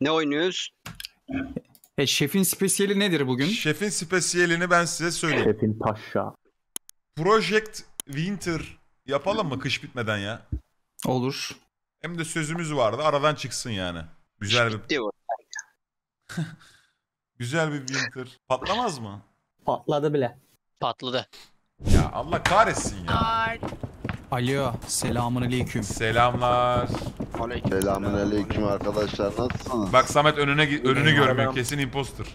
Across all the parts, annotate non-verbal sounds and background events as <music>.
Ne oynuyoruz? E, şefin spesiyeli nedir bugün? Şefin spesiyelini ben size söyleyeyim. Şefin paşa. Project Winter yapalım mı kış bitmeden ya? Olur. Hem de sözümüz vardı aradan çıksın yani. Güzel bir <laughs> güzel bir winter. Patlamaz mı? Patladı bile. Patladı. Ya Allah kahretsin ya. Alo. Selamun aleyküm. Selamlar. Selamünaleyküm arkadaşlar nasılsınız? Bak Samet önüne önünü görmüyor. Kesin imposter.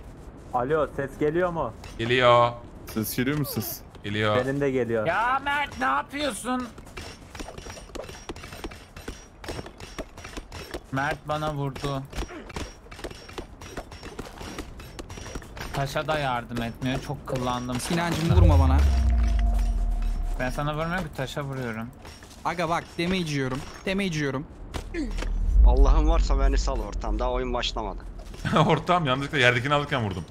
Alo ses geliyor mu? Geliyor. Ses geliyor mu ses? Geliyor. Benim de geliyor. Ya Mert ne yapıyorsun? Mert bana vurdu. Taşa da yardım etmiyor. Çok kıllandım. Sinancım vurma bana. Ben sana vurmuyorum ki taşa vuruyorum. Aga bak damage yiyorum. Damage yiyorum. Allah'ın varsa beni sal ortam. Daha oyun başlamadı. <laughs> Ortam yanlışlıkla yerdekini alırken vurdum.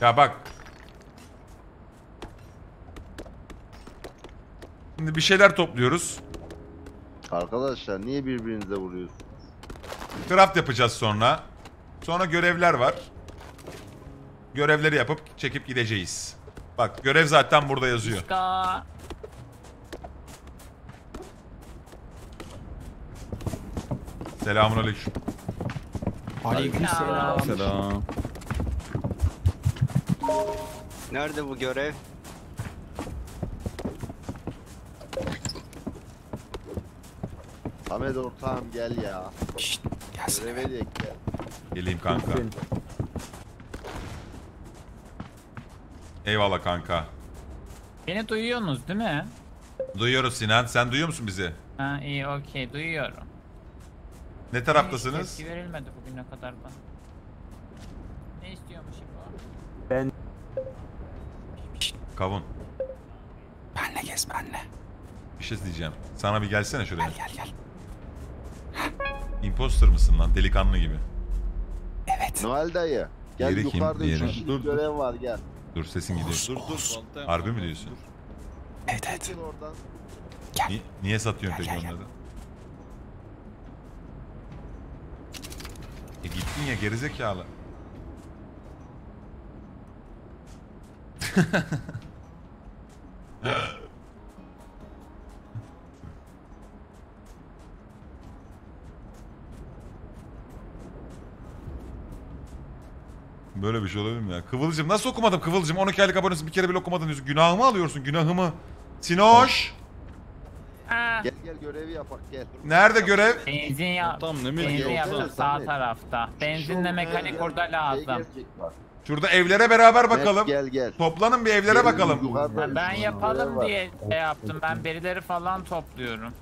Ya bak. Şimdi bir şeyler topluyoruz. Arkadaşlar niye birbirinize vuruyorsunuz? Craft yapacağız sonra. Sonra görevler var. Görevleri yapıp çekip gideceğiz. Bak görev zaten burada yazıyor. Ka- Selamun aleyküm. Aleyküm selam. Selam. Nerede bu görev? Ahmet ortağım gel ya. Şşt, gelsene. Göreve de gel. Geleyim kanka. Eyvallah kanka. Beni duyuyorsunuz değil mi? Duyuyoruz Sinan. Sen duyuyor musun bizi? Ha iyi okey duyuyorum. Ne Hiç taraftasınız? tepki verilmedi bugüne kadar bana. Ne istiyormuş bu? Ben Kavun. Benle gez benle. Bir şey diyeceğim. Sana bir gelsene şuraya. Gel gel. Imposter mısın lan? Delikanlı gibi. Evet. Noel dayı. Gel kim? yukarıda Diğeri. üç kişilik Dur, dur. görev var gel. Dur sesin gidiyor. Dur dur. Harbi mi diyorsun? Evet evet. Oradan. Ni- niye satıyorsun Gel, peki gel, gel. onları? E gittin ya gerizekalı. <laughs> Böyle bir şey olabilir mi ya? Kıvılcım nasıl okumadım Kıvılcım? 12 aylık abonesi bir kere bile okumadın diyorsun. Günahımı alıyorsun günahımı. Sinoş. Aa, Gel gel görevi yapak gel. Nerede görev? benzin ya. Tamam, ne Benzin mevzu? yaptım Gel, sağ tarafta. Benzinle mekanik orada Şey lazım. Şurada evlere beraber bakalım. Gel gel. Toplanın bir evlere Gel, bakalım. yukarıda Ha, ben yapalım var. diye şey yaptım. Ben berileri falan topluyorum.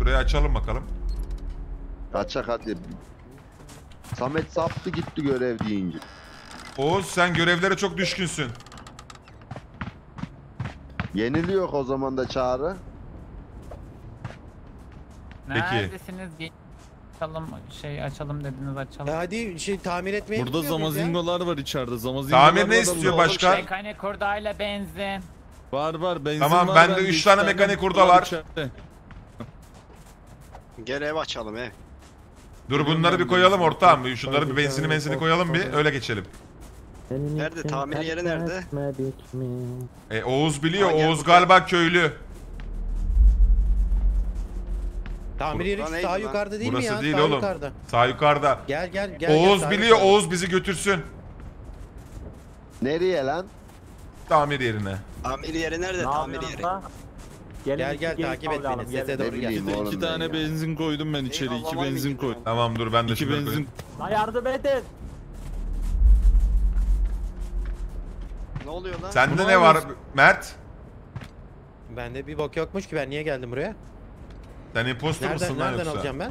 Burayı açalım bakalım. Kaçak hadi. Samet saptı gitti görev deyince. Oğuz sen görevlere çok düşkünsün. Yeniliyor o zaman da çağrı. Peki. Neredesiniz? Ge- Açalım şey açalım dediniz açalım. hadi şey tamir etmeye Burada muyuz ya? zamazingolar var içeride. Zamazingolar Tamir ne var istiyor da- başka? Mekanik hurdayla benzin. Var var benzin Tamam, var. bende bende üç tane mekanik hurda var var. içeride. Gel ev açalım ev. Dur bunları bir koyalım ortağım. Şunları bir benzini benzini koyalım bir öyle geçelim. Nerede? Tamir yeri nerede? E, Oğuz biliyor. Aa, gel Oğuz galiba köylü. Tamir yeri Burası şu neydi sağ lan? yukarıda değil mi Burası ya? değil sağ oğlum. yukarıda. Sağ yukarıda. Gel gel gel. gel, Oğuz sağ biliyor. yukarıda. Oğuz bizi götürsün. Nereye lan? Tamir yerine. Tamir yeri nerede? ne Tamir yapıyorsun yeri. lan? Gelin Gel gel takip et beni. Sese Ne doğru gel. İki ben tane ya. benzin koydum ben içeri. Eyvallah, iki benzin gidiyor? koy. Tamam dur ben de İki benzin. koyayım. Lan yardım edin. Ne oluyor lan? Sende Bunu ne var. Mert? Bende bir bok yokmuş ki ben niye geldim buraya? Sen imposter Nereden mısın lan nereden yoksa? alacağım ben?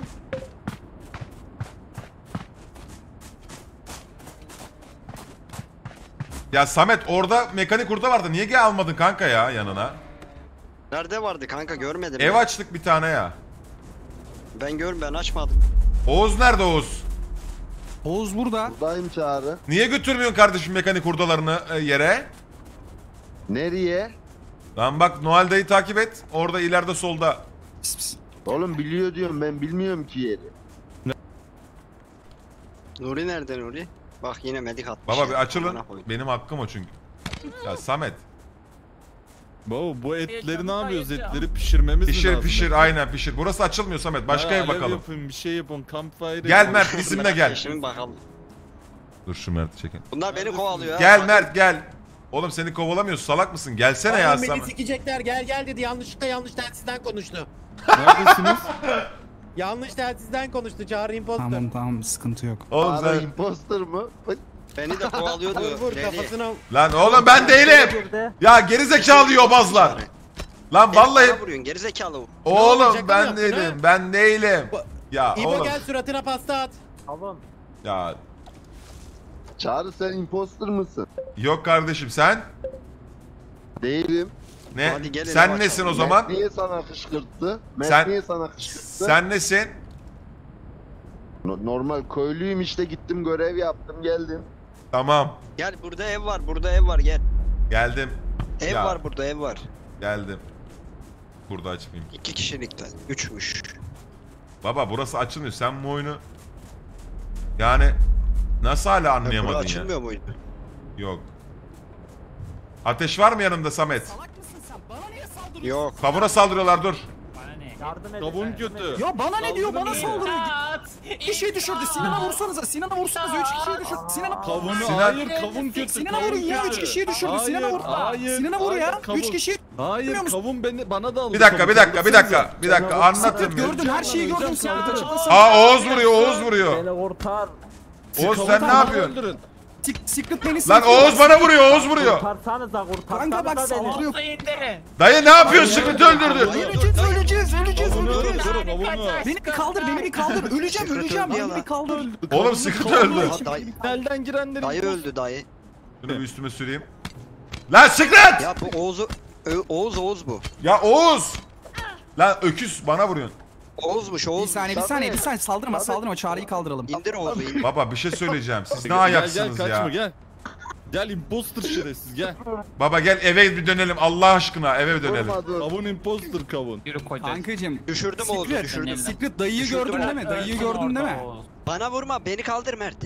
Ya Samet orada mekanik hurda vardı. Niye gel almadın kanka ya yanına? Nerede vardı kanka görmedim. Ev ben. açtık bir tane ya. Ben gör ben açmadım. Oğuz nerede Oğuz? Oğuz burada. Buradayım çağrı. Niye götürmüyorsun kardeşim mekanik hurdalarını e, yere? Nereye? Lan bak Noel dayı takip et. Orada ileride solda. Pis pis. Oğlum biliyor diyorum ben bilmiyorum ki yeri. Nuri nerede Nuri? Bak yine medik atmış. Baba bir ya, açılın. Benim hakkım o çünkü. Ya Samet. Baba bu etleri ne yapıyoruz? Etleri pişirmemiz mi Pişir lazım? pişir aynen pişir. Burası açılmıyor Samet. Başka Ha, ev alev bakalım. Yapın, bir şey yapın. Campfire Gel yapın. Mert bizimle gel. Şimdi bakalım. Dur şu Mert'i çekin. Bunlar beni kovalıyor ya. Gel Mert gel. Oğlum seni kovalamıyoruz salak mısın? Gelsene ya Oğlum beni Samet. sikecekler gel gel dedi yanlışlıkla yanlış telsizden konuştu. Neredesiniz? <laughs> Yanlış telsizden konuştu Çağrı imposter. Tamam tamam sıkıntı yok. Oğlum Çağrı sen... imposter mı? Beni de kovalıyordu. Vur kafasına. Lan oğlum ben değilim. Ya geri zekalı yobazlar. Lan vallahi bana vuruyorsun gerizekalı. oğlum olacak ben yaptın değilim. ha? Ben değilim. Ya İbo oğlum. gel suratına pasta at. Avun. Ya Çağrı sen imposter mısın? yok kardeşim sen Değilim. ne? Hadi gelin sen bakalım. nesin o Mert zaman? niye sana kışkırttı? Mert Sen- niye sana kışkırttı? Sen nesin? No- Normal köylüyüm işte gittim görev yaptım geldim. Tamam. Gel burada ev var burada ev var gel. Geldim. Ev Ya. var burada ev var. Geldim. Burada açmayayım. İki kişilikten. Üçmüş. Baba burası açılmıyor. Sen bu oyunu yani nasıl hala Burada anlayamadın ya? açılmıyor muydu? Yok. Ateş var mı yanımda Samet? Yok. Kavura saldırıyorlar dur. Yardım edin. Kavun yardım kötü. Ya bana ne diyor bana saldırıyor. İmdat! Bir şey düşürdü. Sinan'a vursanıza. Sinan'a vursanıza. Üç kişiyi düşürdü. Sinan'a Kavunu Sinan- hayır kavun kötü. Sinan'a vurun ya. Üç kişiyi düşürdü. Sinan'a vur. Hayır. Sinan'a vur ya. Üç kişi. Hayır kavun beni bana da aldı. Bir dakika bir dakika bir dakika. Bir dakika anlatın bir. Gördün her şeyi kaldırın. açıklasın. Aa Oğuz vuruyor Oğuz vuruyor. Beni kurtar. Oğuz sen ne yapıyorsun? Secret beni Lan. Oğuz bana vuruyor Oğuz vuruyor. Kurtarsanıza kurtarsanıza Kanka bak saldırıyor. Dayı ne yapıyorsun? Sıkıntı öldürdü. Öleceğiz öleceğiz öleceğiz öleceğiz. Beni bir kaldır beni bir kaldır. <laughs> Öleceğim öleceğim. ya Beni bir kaldır. Oğlum sıkıntı öldü. Elden girenlerin dayı öldü dayı. Şunu bir üstüme süreyim. Lan Secret! Ya bu Oğuz'u... Oğuz Oğuz bu. Ya Oğuz! Lan öküz bana vuruyorsun. Oğuz'muş Bir Oğuz. saniye bir saniye bir saniye saldırma saldırma çağrıyı kaldıralım. İndir Oğuz'u. Baba bir şey söyleyeceğim. Siz ne Gel, ayaksınız gel, kaçma, ya. Gel Gel imposter şerefsiz gel. Baba gel eve bir dönelim. Allah aşkına eve bir dönelim. Kavun imposter kavun. Yürü. Kankacım. Düşürdüm Oğuz'u Secret, düşürdüm. Secret dayıyı Düşürdüm gördün o. değil mi? Dayıyı gördün değil mi? Bana vurma beni kaldır Mert.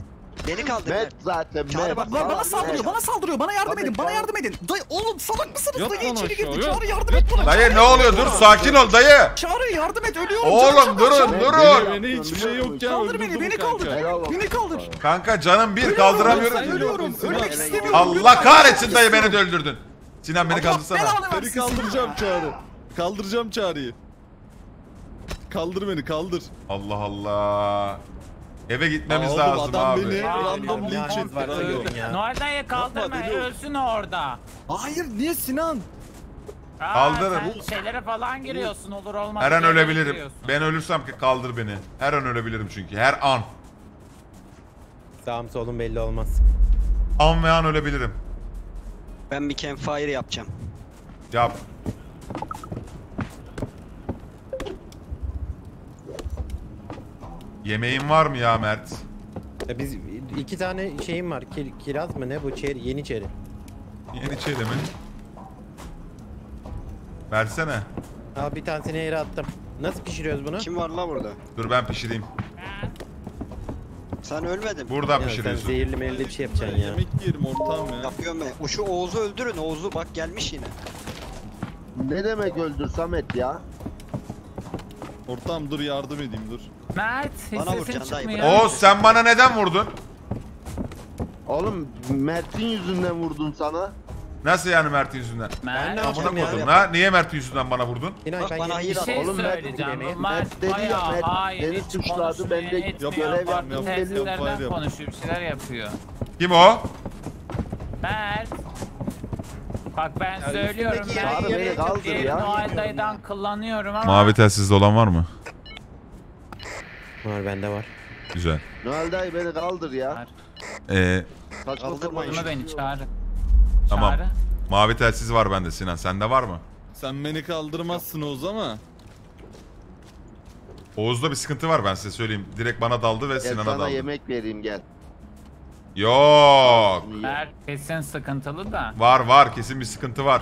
Beni kaldır Mert. zaten Çağrı Mert. bak, bana Mert. saldırıyor, bana saldırıyor. Bana yardım edin, bana yardım edin. Dayı oğlum salak mısınız? Yat Dayı lan içeri aşağı, girdi. yat. Çağrı yardım et bana. Dayı ne oluyor? Dur sakin ol dayı. Çağrı yardım et ölüyorum. Oğlum Çağrı, durun çağrı. durun. Beni, beni hiçbir şey yok ya. Kaldır beni, beni kanka. kaldır. Beni kaldır. Kanka canım bir Sen kaldıramıyorum. Ölüyorum, Sinan. ölmek istemiyorum. Allah lütfen. kahretsin dayı beni de öldürdün. Sinan beni Allah kaldırsana. belanı Seni versin kaldıracağım çağrı. Kaldıracağım çağrıyı. Kaldır beni kaldır. Allah Allah. Eve gitmemiz Aa, oğlum, lazım adam abi. beni random linç etti. varsa görün ya. Noel dayı kaldırma Yapma, deli ol. ölsün orada. Hayır niye Sinan? Aa, Kaldırın. Sen şeylere falan giriyorsun olur olmaz. Her an şeylere ölebilirim. giriyorsun. Ben ölürsem ki kaldır beni. Her an ölebilirim çünkü. Her an. Sağım solum belli olmaz. An ve an ölebilirim. Ben bir campfire yapacağım. Yap. Yemeğin var mı ya Mert? Ya biz iki tane şeyim var. Kir, kiraz mı ne bu çeri yeni çeri. Yeni çeli mi? Versene. Aa bir tanesini yere attım. Nasıl pişiriyoruz bunu? Kim var la burada? Dur ben pişireyim. Sen ölmedin. mi? Buradan Ya sen pişiriyorsun. zehirli mevli bir şey yapacaksın ya. Yemek yerim ortağım ya. Yapıyorum ben. O Şu Oğuz'u öldürün. Oğuz'u bak gelmiş yine. Ne demek öldür Samet ya? Ortağım dur yardım edeyim dur. Mert hiç Bana sesin vuracaksın dayı, çıkmıyor. bırak. Oğuz sen bana neden vurdun? Oğlum Mert'in yüzünden vurdum sana. Nasıl yani Mert'in yüzünden? Mert ne Amına yapacağım ya? koydum ha? Niye Mert'in yüzünden bana vurdun? İnan Bak ben bana hayır bir şey Oğlum Mert söyleyeceğim. dedi- Mert Mert dedi ya, bayağı Mert hayır beni hiç suçladı, konuşmuyor. ben de etmiyor. görev telsizlerden yaptım. konuşuyor bir şeyler yapıyor. Kim o? Mert. Bak ben söylüyorum üstündeki ben yeri- Çağrı beni kaldır ya. Noel dayıdan kullanıyorum ama telsizde olan var mı? Var bende var. Güzel. Noel dayı beni kaldır ya. Var. Ee, Saçma Kaldırmayın. sapan Bunu beni şey çağır. Tamam. Mavi telsiz var bende Sinan. Sende var mı? Sen beni kaldırmazsın Oğuz ama. Oğuz'da bir sıkıntı var ben size söyleyeyim. Direkt bana daldı ve Gel Sinan'a sana daldı. yemek vereyim gel. Yok. Mert kesin sıkıntılı da. Var var kesin bir sıkıntı var.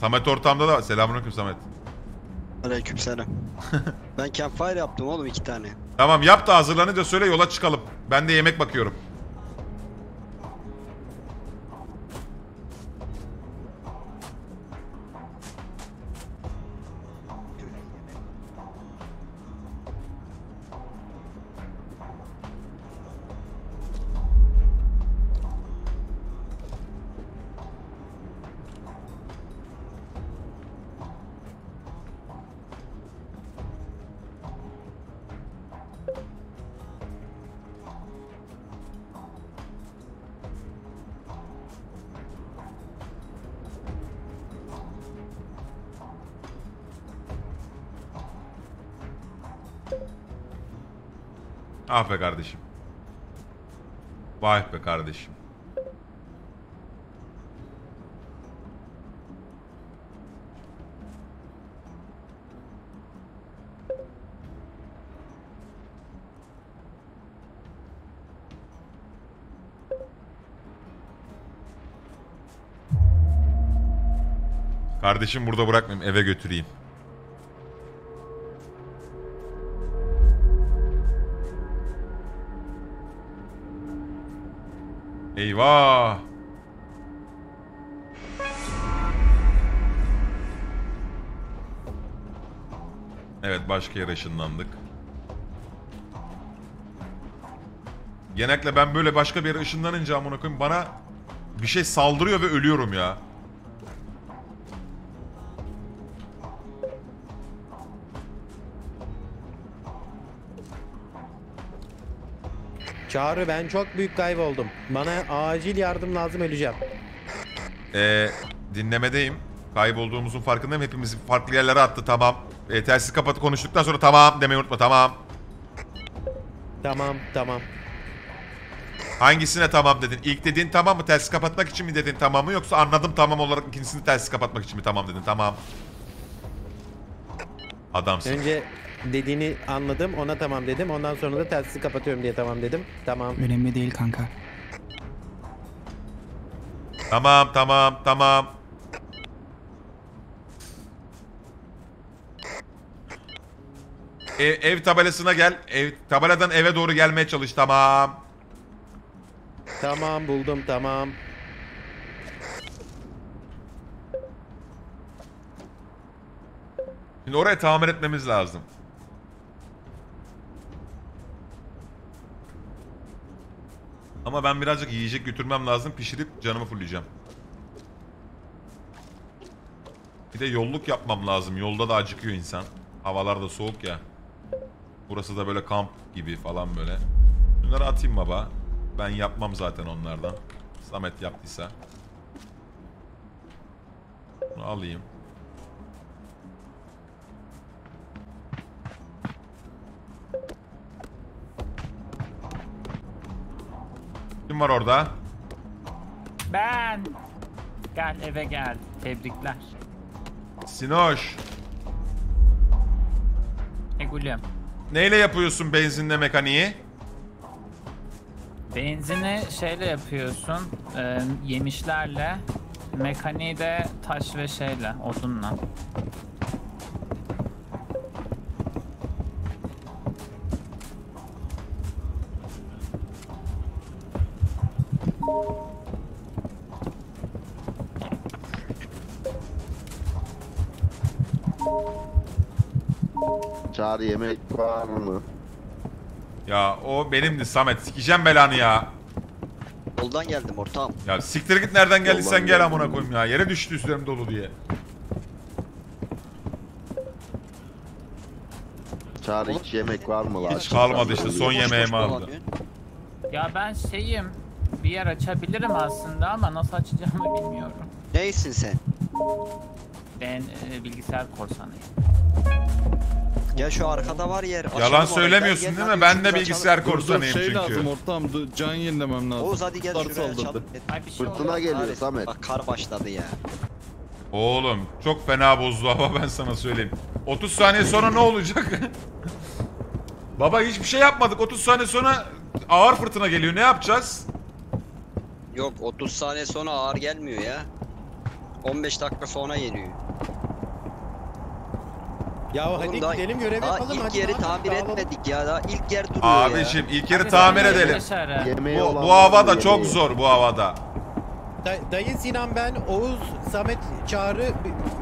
Samet ortamda da var. Selamünaleyküm Samet. Aleykümselam. <laughs> ben campfire yaptım oğlum iki tane. Tamam yap da hazırlanınca söyle yola çıkalım. Ben de yemek bakıyorum. Ah be kardeşim. Vay be kardeşim. Kardeşim burada bırakmayayım eve götüreyim. Eyvah. Evet başka yere ışınlandık. Genellikle ben böyle başka bir yere ışınlanınca amına bana bir şey saldırıyor ve ölüyorum ya. Çağrı ben çok büyük kayboldum. Bana acil yardım lazım öleceğim. Ee, dinlemedeyim. Kaybolduğumuzun farkındayım. Hepimizi farklı yerlere attı tamam. Ee, telsiz kapatıp konuştuktan sonra tamam demeyi unutma tamam. Tamam tamam. Hangisine tamam dedin? İlk dediğin tamam mı? Telsiz kapatmak için mi dedin tamam mı? Yoksa anladım tamam olarak ikincisini telsiz kapatmak için mi tamam dedin? Tamam. Adamsın. Önce dediğini anladım ona tamam dedim. Ondan sonra da telsizi kapatıyorum diye tamam dedim. Tamam. Önemli değil kanka. Tamam tamam tamam. Ev, ev tabelasına gel. Ev, tabeladan eve doğru gelmeye çalış tamam. Tamam buldum tamam. Şimdi oraya tamir etmemiz lazım. Ama ben birazcık yiyecek götürmem lazım. Pişirip canımı fulleyeceğim. Bir de yolluk yapmam lazım. Yolda da acıkıyor insan. Havalar da soğuk ya. Burası da böyle kamp gibi falan böyle. Bunları atayım baba. Ben yapmam zaten onlardan. Samet yaptıysa. Bunu alayım. Kim var orada? Ben. Gel eve gel. Tebrikler. Sinoş. E gülüm. Neyle yapıyorsun benzinle mekaniği? Benzini şeyle yapıyorsun. e, yemişlerle. Mekaniği de taş ve şeyle, odunla. Çağrı yemek var mı? Ya o benimdi Samet. Sikeceğim belanı ya. Yoldan geldim ortağım. Ya siktir git nereden geldiysen Yoldan gel geldim. amına koyayım ya. Yere düştü üstlerim dolu diye. Çağrı hiç yemek var mı lan? Hiç kalmadı işte, son yemeğimi aldı. Ya ben şeyim. Bir yer açabilirim aslında ama nasıl açacağımı bilmiyorum. Neysin sen? Ben e, bilgisayar korsanıyım. Gel şu arkada var yer. açalım Yalan orayı. söylemiyorsun Gel, değil mi? Ben de bilgisayar korsanıyım şey çünkü. lazım ortam. Can yenilemem lazım. Oğuz hadi gel şuraya saldırdı. şey Fırtına geliyor. Samet. Bak kar başladı ya. Oğlum çok fena bozdu hava ben sana söyleyeyim. 30 saniye sonra ne olacak? <laughs> Baba hiçbir şey yapmadık. 30 saniye sonra ağır fırtına geliyor. Ne yapacağız? Yok 30 saniye sonra ağır gelmiyor ya. 15 dakika sonra geliyor. Ya Oğlum hadi daha- gidelim görev Daha yapalım. ilk hadi yeri tamir Dağılalım. etmedik ya. Daha ilk yer duruyor ya. Abiciğim ilk yeri tamir edelim. Yemeği Bu, olan bu var havada çok zor bu havada. Da- dayı Sinan ben, Oğuz, Samet, Çağrı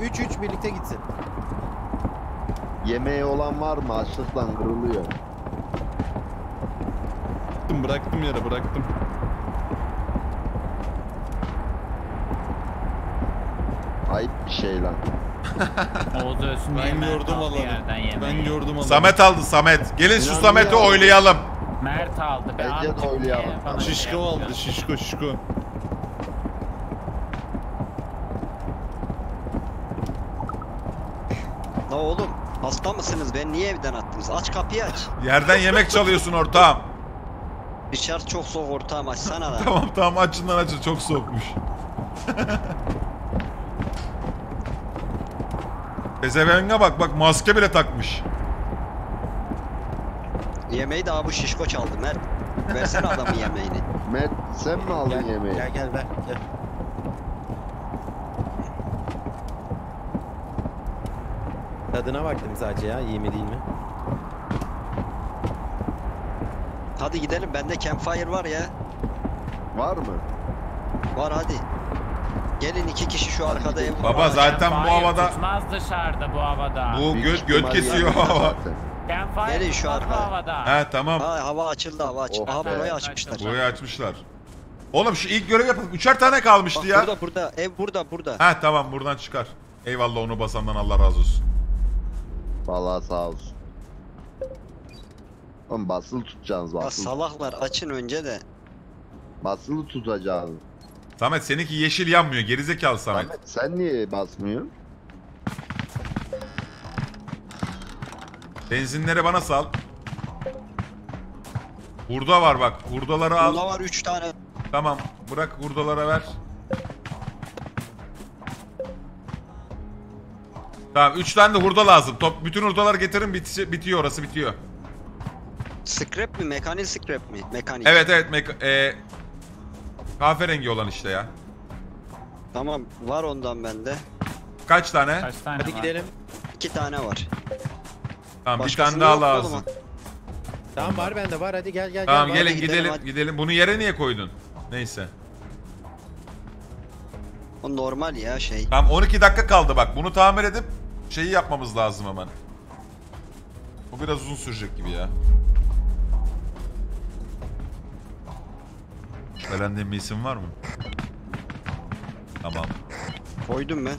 3-3 birlikte gitsin. Yemeği olan var mı? Açlıktan kırılıyor. Bıraktım, bıraktım yere bıraktım. Ayıp bir şey lan. <laughs> Oğuz diye Ben gördüm aldı alanı. yerden yemeği. Ben gördüm alanı. Samet aldı Samet. Gelin şu Samet'i ya. oylayalım. Mert aldı. Ben Bence de şey Şişko aldı, şişko şişko. La oğlum hasta mısınız? Ben niye evden attınız? Aç kapıyı aç. <laughs> Yerden yemek çalıyorsun ortağım. Dışarı çok soğuk ortağım açsana da. <laughs> Tamam tamam açın lan açın çok soğukmuş. Pezevenge bak bak maske bile takmış. Yemeği daha bu şişko çaldı Mert. Versene adamın yemeğini. Met sen mi aldın Gel, yemeği? Gel gel ver. Gel. Tadına baktım sadece ya iyi mi değil mi? Hadi gidelim bende campfire var ya. Var mı? Var hadi. Gelin iki kişi şu arkada ev Baba zaten bu havada Tutmaz dışarıda bu havada. bu göt göt ihtimal kesiyor hava. Campfire Gelin şu tutmaz bu arkaya. havada. He tamam. Ha, hava açıldı hava açıldı. Oh Aha be. burayı açmışlar. Burayı açmışlar. Oğlum şu ilk görev yapalım. Üçer tane Bak kalmıştı ya. burada burada ev burada burada. He tamam buradan çıkar. Eyvallah onu basandan Allah razı olsun. Vallahi sağ olsun. Oğlum basılı tutacaksınız Ya basılı. salaklar açın önce de. Basılı tutacaksınız. Samet seninki yeşil yanmıyor. Gerizekalı Samet. Samet sen niye basmıyorsun? Benzinleri bana sal. Hurda var bak. Hurdaları al. Burada var 3 tane. Tamam. Bırak hurdalara ver. Tamam 3 tane de hurda lazım. Top bütün hurdalar getirin biti- bitiyor orası bitiyor. Scrap mi? Mekanik scrap mi? Mekanik. Evet evet mek- e, kahverengi olan işte ya. Tamam var ondan bende. Kaç tane? Kaç tane Hadi var? gidelim. 2 tane var. Tamam bir Başkasında tane daha yok mu lazım. Tamam var bende var hadi gel gel Tamam gel. gelin gidelim, gidelim hadi. gidelim. Bunu yere niye koydun? Neyse. O normal ya şey. Tamam 12 dakika kaldı bak. Bunu tamir edip şeyi yapmamız lazım hemen. Bu biraz uzun sürecek gibi ya. Öğrendiğin bir isim var mı? Tamam. Koydum ben.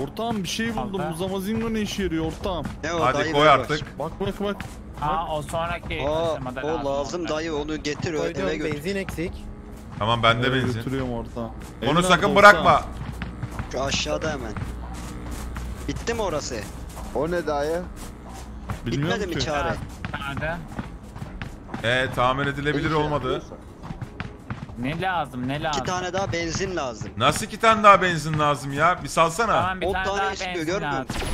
Ortağım bir şey buldum. Aldı. Bu zamazingo ne işe yarıyor ortağım? Ne o Hadi dayı koy ver artık. Bak bak bak. Aa o sonraki. Aa, aşamada o lazım dayı onu getir ö- eve Koydum götür. benzin eksik. Tamam bende Eve benzin. Götürüyorum ortağım. Onu nerede sakın ortağım? bırakma. Şu aşağıda hemen. Bitti mi orası? O ne dayı? Bilmiyorum Bitmedi mi ki. çare? Nerede? Ee tamir edilebilir olmadı. Ne lazım ne lazım? İki tane daha benzin lazım. Nasıl iki tane daha benzin lazım ya? Bir salsana. Tamam bir On tane tane daha istiyor, benzin görmüyor lazım. musun?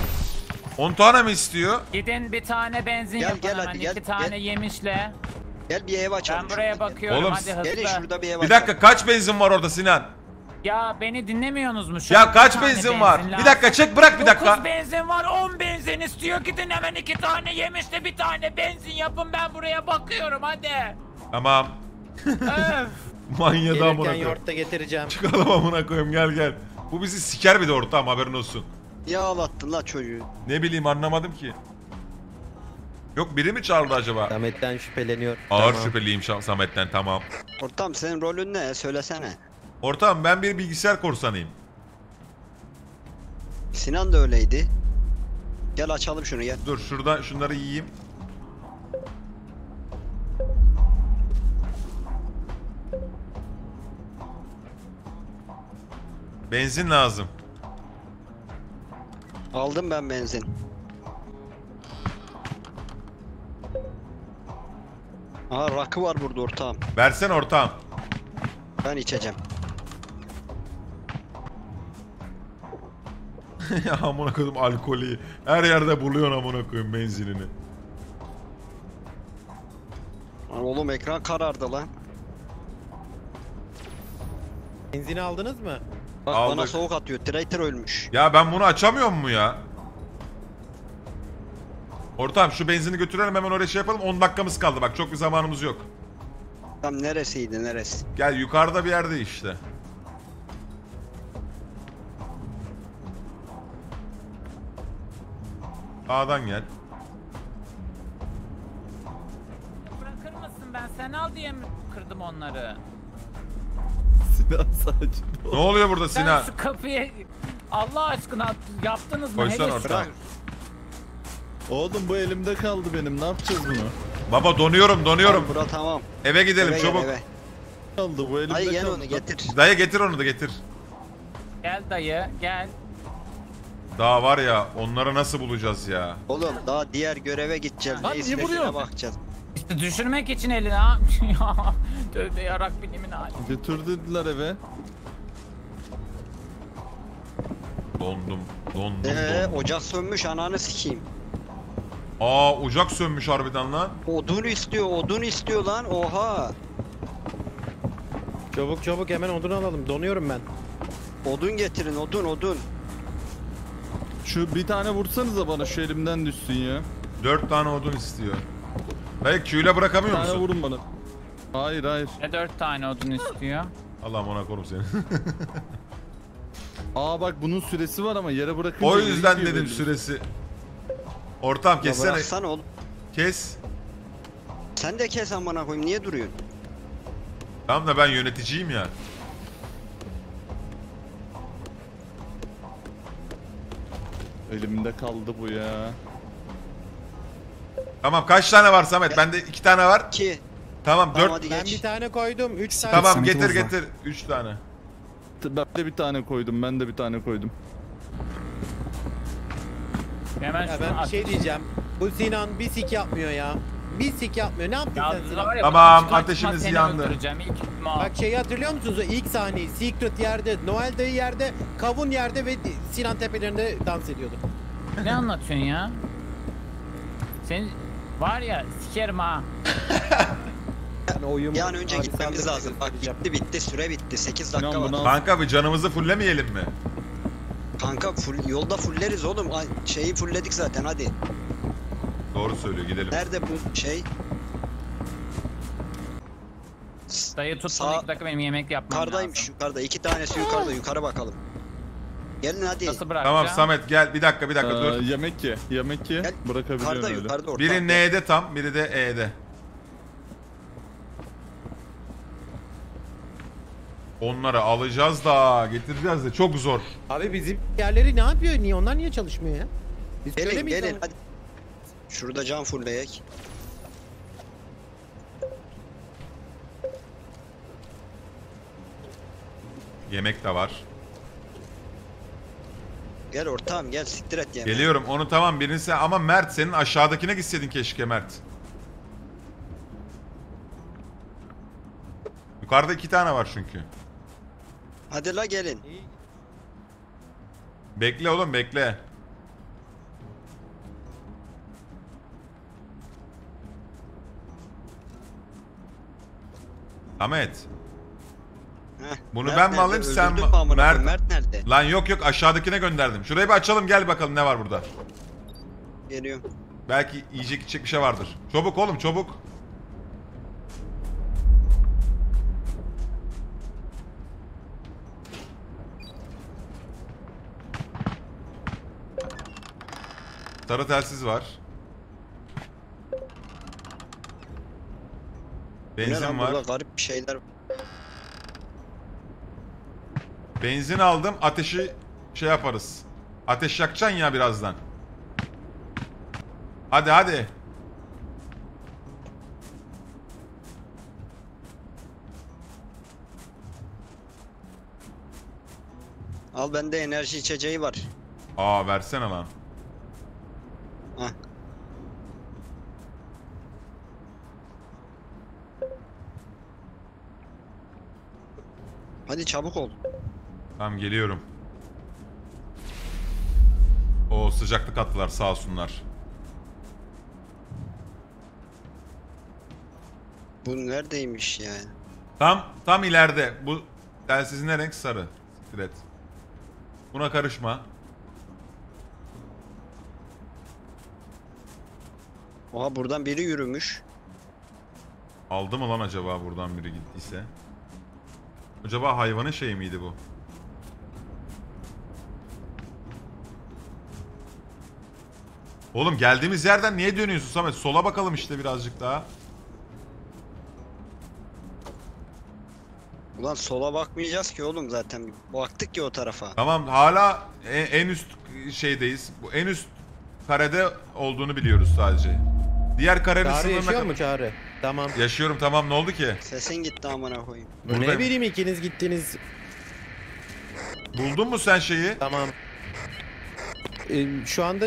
10 tane mi istiyor? Gidin bir tane benzin Gel, yapın gel hemen. hadi, gel, İki tane gel. yemişle. Gel bir ev açalım. Ben buraya şurada. bakıyorum Oğlum, hadi hızlı. Gelin şurada bir ev Bir dakika kaç benzin var orada Sinan? Ya beni dinlemiyorsunuz mu? Şu Ya bir kaç tane benzin var? lazım. Bir dakika çek bırak bir dakika. 9 benzin var 10 benzin istiyor gidin hemen iki tane yemişle bir tane benzin yapın ben buraya bakıyorum hadi. Tamam. Öf. Manyadı amına Gelirken koyayım. yoğurt da getireceğim. Çıkalım amına koyayım gel gel. Bu bizi siker bir de ortam haberin olsun. Ya ağlattın la çocuğu. Ne bileyim anlamadım ki. Yok biri mi çağırdı acaba? Samet'ten şüpheleniyor. Ağır Tamam. şüpheliyim Şam- Samet'ten tamam. Ortam senin rolün ne? Söylesene. Ortam ben bir bilgisayar korsanıyım. Sinan da öyleydi. Gel açalım şunu gel. Dur şuradan şunları yiyeyim. Benzin lazım. Aldım ben benzin. Aha rakı var burada ortağım. Versen ortağım. Ben içeceğim. ya <laughs> amına koydum alkolü. Her yerde buluyorsun amına koyayım benzinini. Lan Oğlum ekran karardı lan. Benzini aldınız mı? Bak bana Aldık. soğuk atıyor. Traitor ölmüş. Ya ben bunu açamıyor mu ya? Ortağım şu benzini götürelim hemen oraya şey yapalım. 10 dakikamız kaldı bak çok bir zamanımız yok. Tam neresiydi neresi? Gel yukarıda bir yerde işte. Sağdan gel. Bırakır mısın ben sen al diye mi kırdım onları? Sinan sakin. Ne oluyor burada Sen Sinan? şu kapıyı Allah aşkına yaptınız mı? Koysana Hele ortaya. şu- Oğlum bu elimde kaldı benim. Ne yapacağız bunu? Baba donuyorum donuyorum. Bura tamam. Eve gidelim Eve gel, çabuk. eve. Kaldı bu elimde gel kaldı. onu getir. Dayı getir onu da getir. Gel dayı gel. Daha var ya onları nasıl bulacağız ya? Oğlum daha diğer göreve gideceğiz. Lan Ne niye vuruyorsun? bakacağız. İşte düşürmek için elini ha. <laughs> Tövbe yarak bilimin hali. Götürdüler eve. Dondum, dondum, Ee, dondum. ocak sönmüş ananı sikeyim. Aa ocak sönmüş harbiden lan. Odun istiyor, odun istiyor lan. Oha. Çabuk çabuk hemen odun alalım. Donuyorum ben. Odun getirin, odun, odun. Şu bir tane vursanıza bana şu elimden düşsün ya. Dört tane odun istiyor. Dayı Q ile Bir bırakamıyor tane musun? vurun bana. Hayır hayır. Ne dört tane odun istiyor. Allah'ım ona korum seni. <laughs> Aa bak bunun süresi var ama yere bırakınca o yüzden dedim belli. süresi. Ortam Ya kessene. bıraksana oğlum. Kes. Sen de kes amına koyayım. Niye duruyorsun? Tamam da ben yöneticiyim ya. Elimde kaldı bu ya. Tamam kaç tane var Samet? Bende iki tane var. Ki. Tamam Tamam dört. hadi Ben geç. bir tane koydum. Üç tane. Tamam Samet'i getir bozma. getir. Üç tane. Ben de bir tane koydum. Ben de bir tane koydum. Hemen Ya şunu ben bir at. şey diyeceğim. Bu Sinan bir sik yapmıyor ya. Bir sik yapmıyor. Ne yaptın Ya, sen Sinan? var ya, Tamam, çıkar çıkmaz ateşimiz seni yandı. öldüreceğim, ilk. Bak şeyi hatırlıyor musunuz? O ilk sahneyi. Secret yerde, Noel dayı yerde, kavun yerde ve Sinan tepelerinde dans ediyordu. Ne anlatıyorsun ya? Sen var ya sikerim ha. Yani oyun an önce gitmemiz lazım. Bak bitti bitti süre bitti. 8 dakika İnan var. bunu al. Kanka bir canımızı fullemeyelim mi? Kanka full, yolda fulleriz oğlum. Ay, Şeyi fullledik zaten hadi. Doğru söylüyor gidelim. Nerede bu şey? Dayı tut Sağ- bana iki dakika benim yemek yapmam Yukarıdaymış lazım. yukarıda. İki tanesi yukarıda. Yukarı bakalım. Gelin hadi. Nasıl bırakacağım? Tamam Samet gel bir dakika bir dakika Ee, dur. yemek ye. Yemek ye. Gel, Bırakabiliyorsun Yukarıda öyle. yukarıda orta. Biri N'de tam biri de E'de. Onları alacağız da getireceğiz de çok zor. Abi bizim yerleri ne yapıyor? Niye onlar niye çalışmıyor ya? Biz Gelin gelin ama. hadi. Şurada can fullleyek. Yemek de var. Gel ortağım gel siktir et yemeği. Geliyorum onu tamam birincisi ama Mert senin aşağıdakine gitseydin keşke Mert. Yukarıda iki tane var çünkü. Hadi la gelin. Bekle oğlum bekle. Ahmet. Bunu Mert ben mi nerede? alayım, sen Öldürdün mi- mü amına Mert- koyayım? Mert nerede? Lan yok yok aşağıdakine gönderdim. Şurayı bir açalım gel bakalım ne var burada. Geliyorum. Belki yiyecek içecek bir şey vardır. Çabuk oğlum çabuk. Sarı telsiz var. Bu ne Benzin var. burada garip bir şeyler. Benzin aldım. Ateşi şey yaparız. Ateş yakacaksın ya birazdan. Hadi hadi. Al bende enerji içeceği var. Aa versene lan. Hah. Hadi çabuk ol. Tamam geliyorum. O sıcaklık attılar sağ olsunlar. Bu neredeymiş ya? Tam tam ileride. Bu telsizin ne renk? Sarı. Siktir et. Buna karışma. Oha buradan biri yürümüş. Aldı mı lan acaba buradan biri gittiyse? Acaba hayvanın şey miydi bu? Oğlum geldiğimiz yerden niye dönüyorsun Samet? Sola bakalım işte birazcık daha. Ulan sola bakmayacağız ki oğlum zaten. Baktık ki o tarafa. Tamam hala e- en üst şeydeyiz. Bu en üst karede olduğunu biliyoruz sadece. Diğer karenin Çağrı sınırına yaşıyor mu Çağrı? Tamam. Yaşıyorum tamam ne oldu ki? Sesin gitti amına koyayım. Ne Buradayım. bileyim ikiniz gittiniz. Buldun mu sen şeyi? Tamam. Ee, şu anda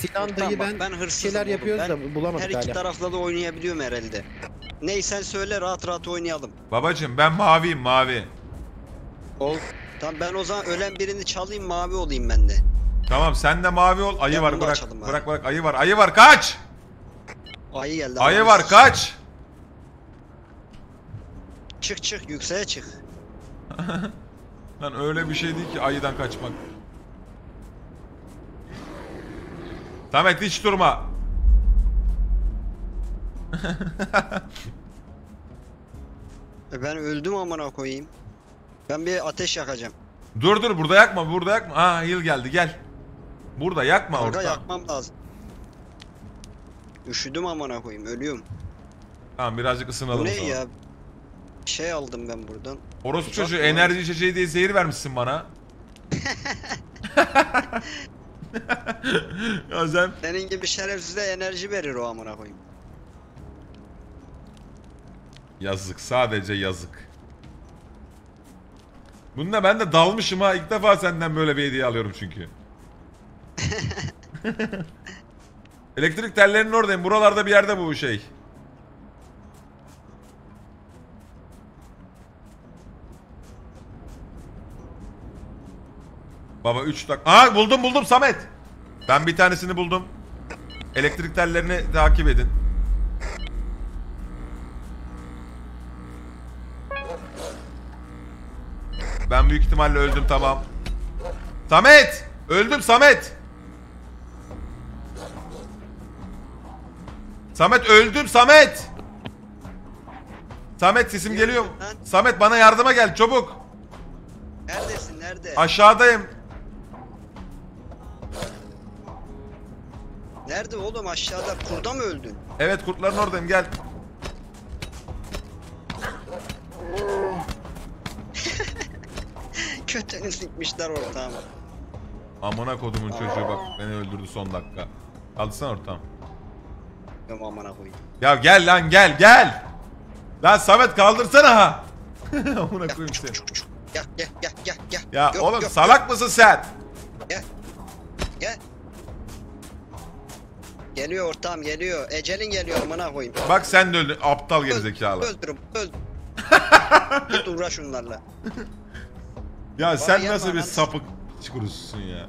Sinan dayı bak, ben, ben hırsızım şeyler oğlum. yapıyoruz Ben da bulamadık Her iki hala. tarafla da oynayabiliyorum herhalde. Ney sen söyle rahat rahat oynayalım. Babacım ben maviyim mavi. Ol. Tamam ben o zaman ölen birini çalayım mavi olayım ben de. Tamam sen de mavi ol. Ayı Gel var bunu bırak. açalım. Bırak bırak ayı var. Ayı var kaç. Ayı geldi. Ayı abi. var kaç. Çık çık yükseğe çık. <laughs> Lan öyle bir şey değil ki ayıdan kaçmak. Samet hiç durma. E ben öldüm amına koyayım. Ben bir ateş yakacağım. Dur dur burada yakma burada yakma. Ha heal geldi gel. Burada yakma Kanka orta. yakmam lazım. Üşüdüm amına koyayım ölüyorum. Tamam birazcık ısınalım. Bu o ne zaman. ya? Şey aldım ben buradan. Orospu Uzak çocuğu mı? enerji içeceği diye zehir vermişsin bana. <laughs> <laughs> sen Senin gibi şerefsize enerji verir o amına koyayım. Yazık sadece yazık. Bunda ben de dalmışım ha ilk defa senden böyle bir hediye alıyorum çünkü. <laughs> Elektrik tellerinin oradayım. Buralarda bir yerde bu şey. Baba 3 dak. Aa buldum buldum Samet. Ben bir tanesini buldum. Elektrik tellerini takip edin. Ben büyük ihtimalle öldüm tamam. Samet! Öldüm Samet! Samet öldüm Samet! Samet sesim geliyor. Samet bana yardıma gel çabuk. Neredesin nerede? Aşağıdayım. Nerede oğlum aşağıda kurda mı öldün? Evet kurtların oradayım gel. <laughs> Kötünü sikmişler ortağıma. Amına kodumun çocuğu bak beni öldürdü son dakika. Kaldırsana ortam. Yok amına koyayım. Ya gel lan gel gel. Lan Samet kaldırsana ha. <laughs> Amına koyayım seni. Gel gel gel gel gel. Ya Yok, oğlum yok, salak mısın sen? Geliyor ortağım geliyor. Ecelin geliyor amına koyayım. Bak sen de öldün aptal gerizekalı. Öldürüm öl. <laughs> Git uğraş onlarla. Ya sen yapma nasıl bir lan. sapık kurususun ya.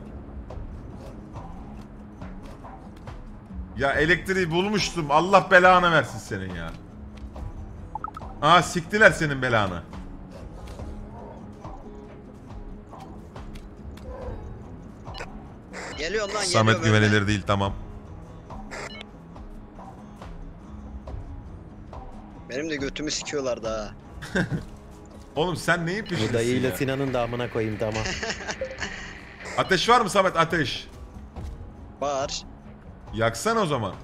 Ya elektriği bulmuştum. Allah belanı versin senin ya. Aa siktiler senin belanı. Geliyor lan Samet geliyor. böyle. güvenilir değil tamam. Benim de götümü sikiyorlar daha. <laughs> Oğlum sen neyin Bu peşindesin dayıyla ya? Sinan'ın da amına koyayım tamam. <laughs> Ateş var mı Samet ateş? Var. Yaksan o zaman.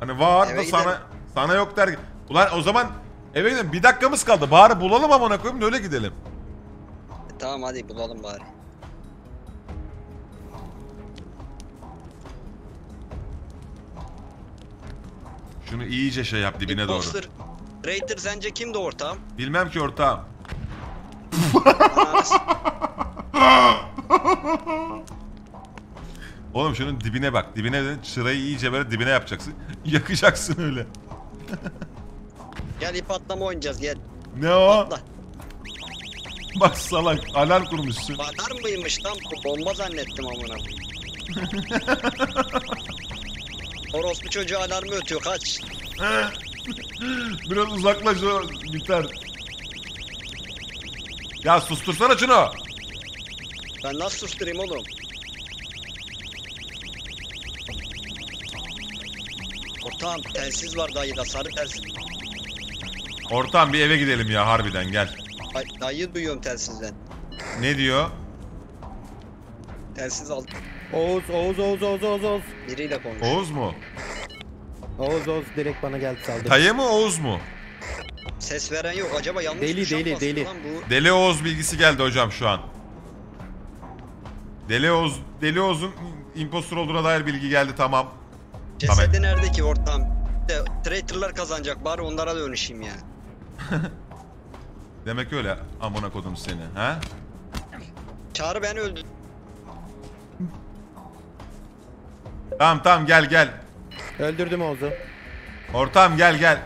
Hani var Eve da sana sana yok der. Ulan o zaman eve gidelim. Bir dakikamız kaldı. Bari bulalım amına koyayım da öyle gidelim. E, tamam hadi bulalım bari. Şunu iyice şey yap dibine doğru. Imposter. Raider sence kimdi ortağım? Bilmem ki ortağım. <laughs> Oğlum şunun dibine bak. Dibine de çırayı iyice böyle dibine yapacaksın. <laughs> Yakacaksın öyle. <laughs> gel ip atlama oynayacağız gel. Ne o? Atla. Bak salak alarm kurmuşsun. Badar mıymış lan bomba zannettim amına. Orospu çocuğu alarmı ötüyor kaç. <laughs> Biraz uzaklaş o biter. Ya sustursana şunu. Ben nasıl susturayım oğlum? Ortağım telsiz var dayıda sarı telsiz. Ortam bir eve gidelim ya harbiden gel. Day- dayı duyuyorum telsizden. Ne diyor? Telsiz aldım. Oğuz, Oğuz, Oğuz, Oğuz, Oğuz, Oğuz. Biriyle konuş. Oğuz mu? Oğuz, Oğuz direkt bana geldi saldı. Dayı mı Oğuz mu? Ses veren yok. Acaba yanlış Deli, tuşa mı deli, bastı deli. Lan bu. Deli Oğuz bilgisi geldi hocam şu an. Deli Oğuz, Deli Oğuz'un impostor olduğuna dair bilgi geldi tamam. Cesedi nerede ki ortağım? De, traitorlar kazanacak. Bari onlara dönüşeyim ya. <laughs> Demek öyle amına kodum seni ha? Çağrı beni öldü. Tamam tamam gel gel. Öldürdüm Oğuz'u. Ortam gel gel.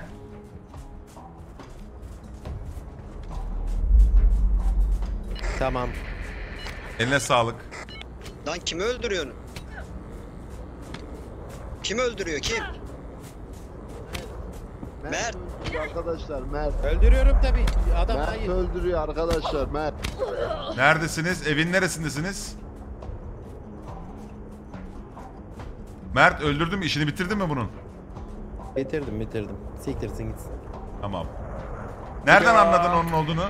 Tamam. Eline sağlık. Lan kimi öldürüyorsun? Kim öldürüyor kim? Mert. öldürüyor Arkadaşlar Mert. Öldürüyorum tabii. Adam Mert hayır. öldürüyor arkadaşlar Mert. Neredesiniz? Evin neresindesiniz? Mert öldürdün mü? İşini bitirdin mi bunun? Bitirdim, bitirdim. Siktirsin gitsin. Tamam. Nereden anladın onun olduğunu?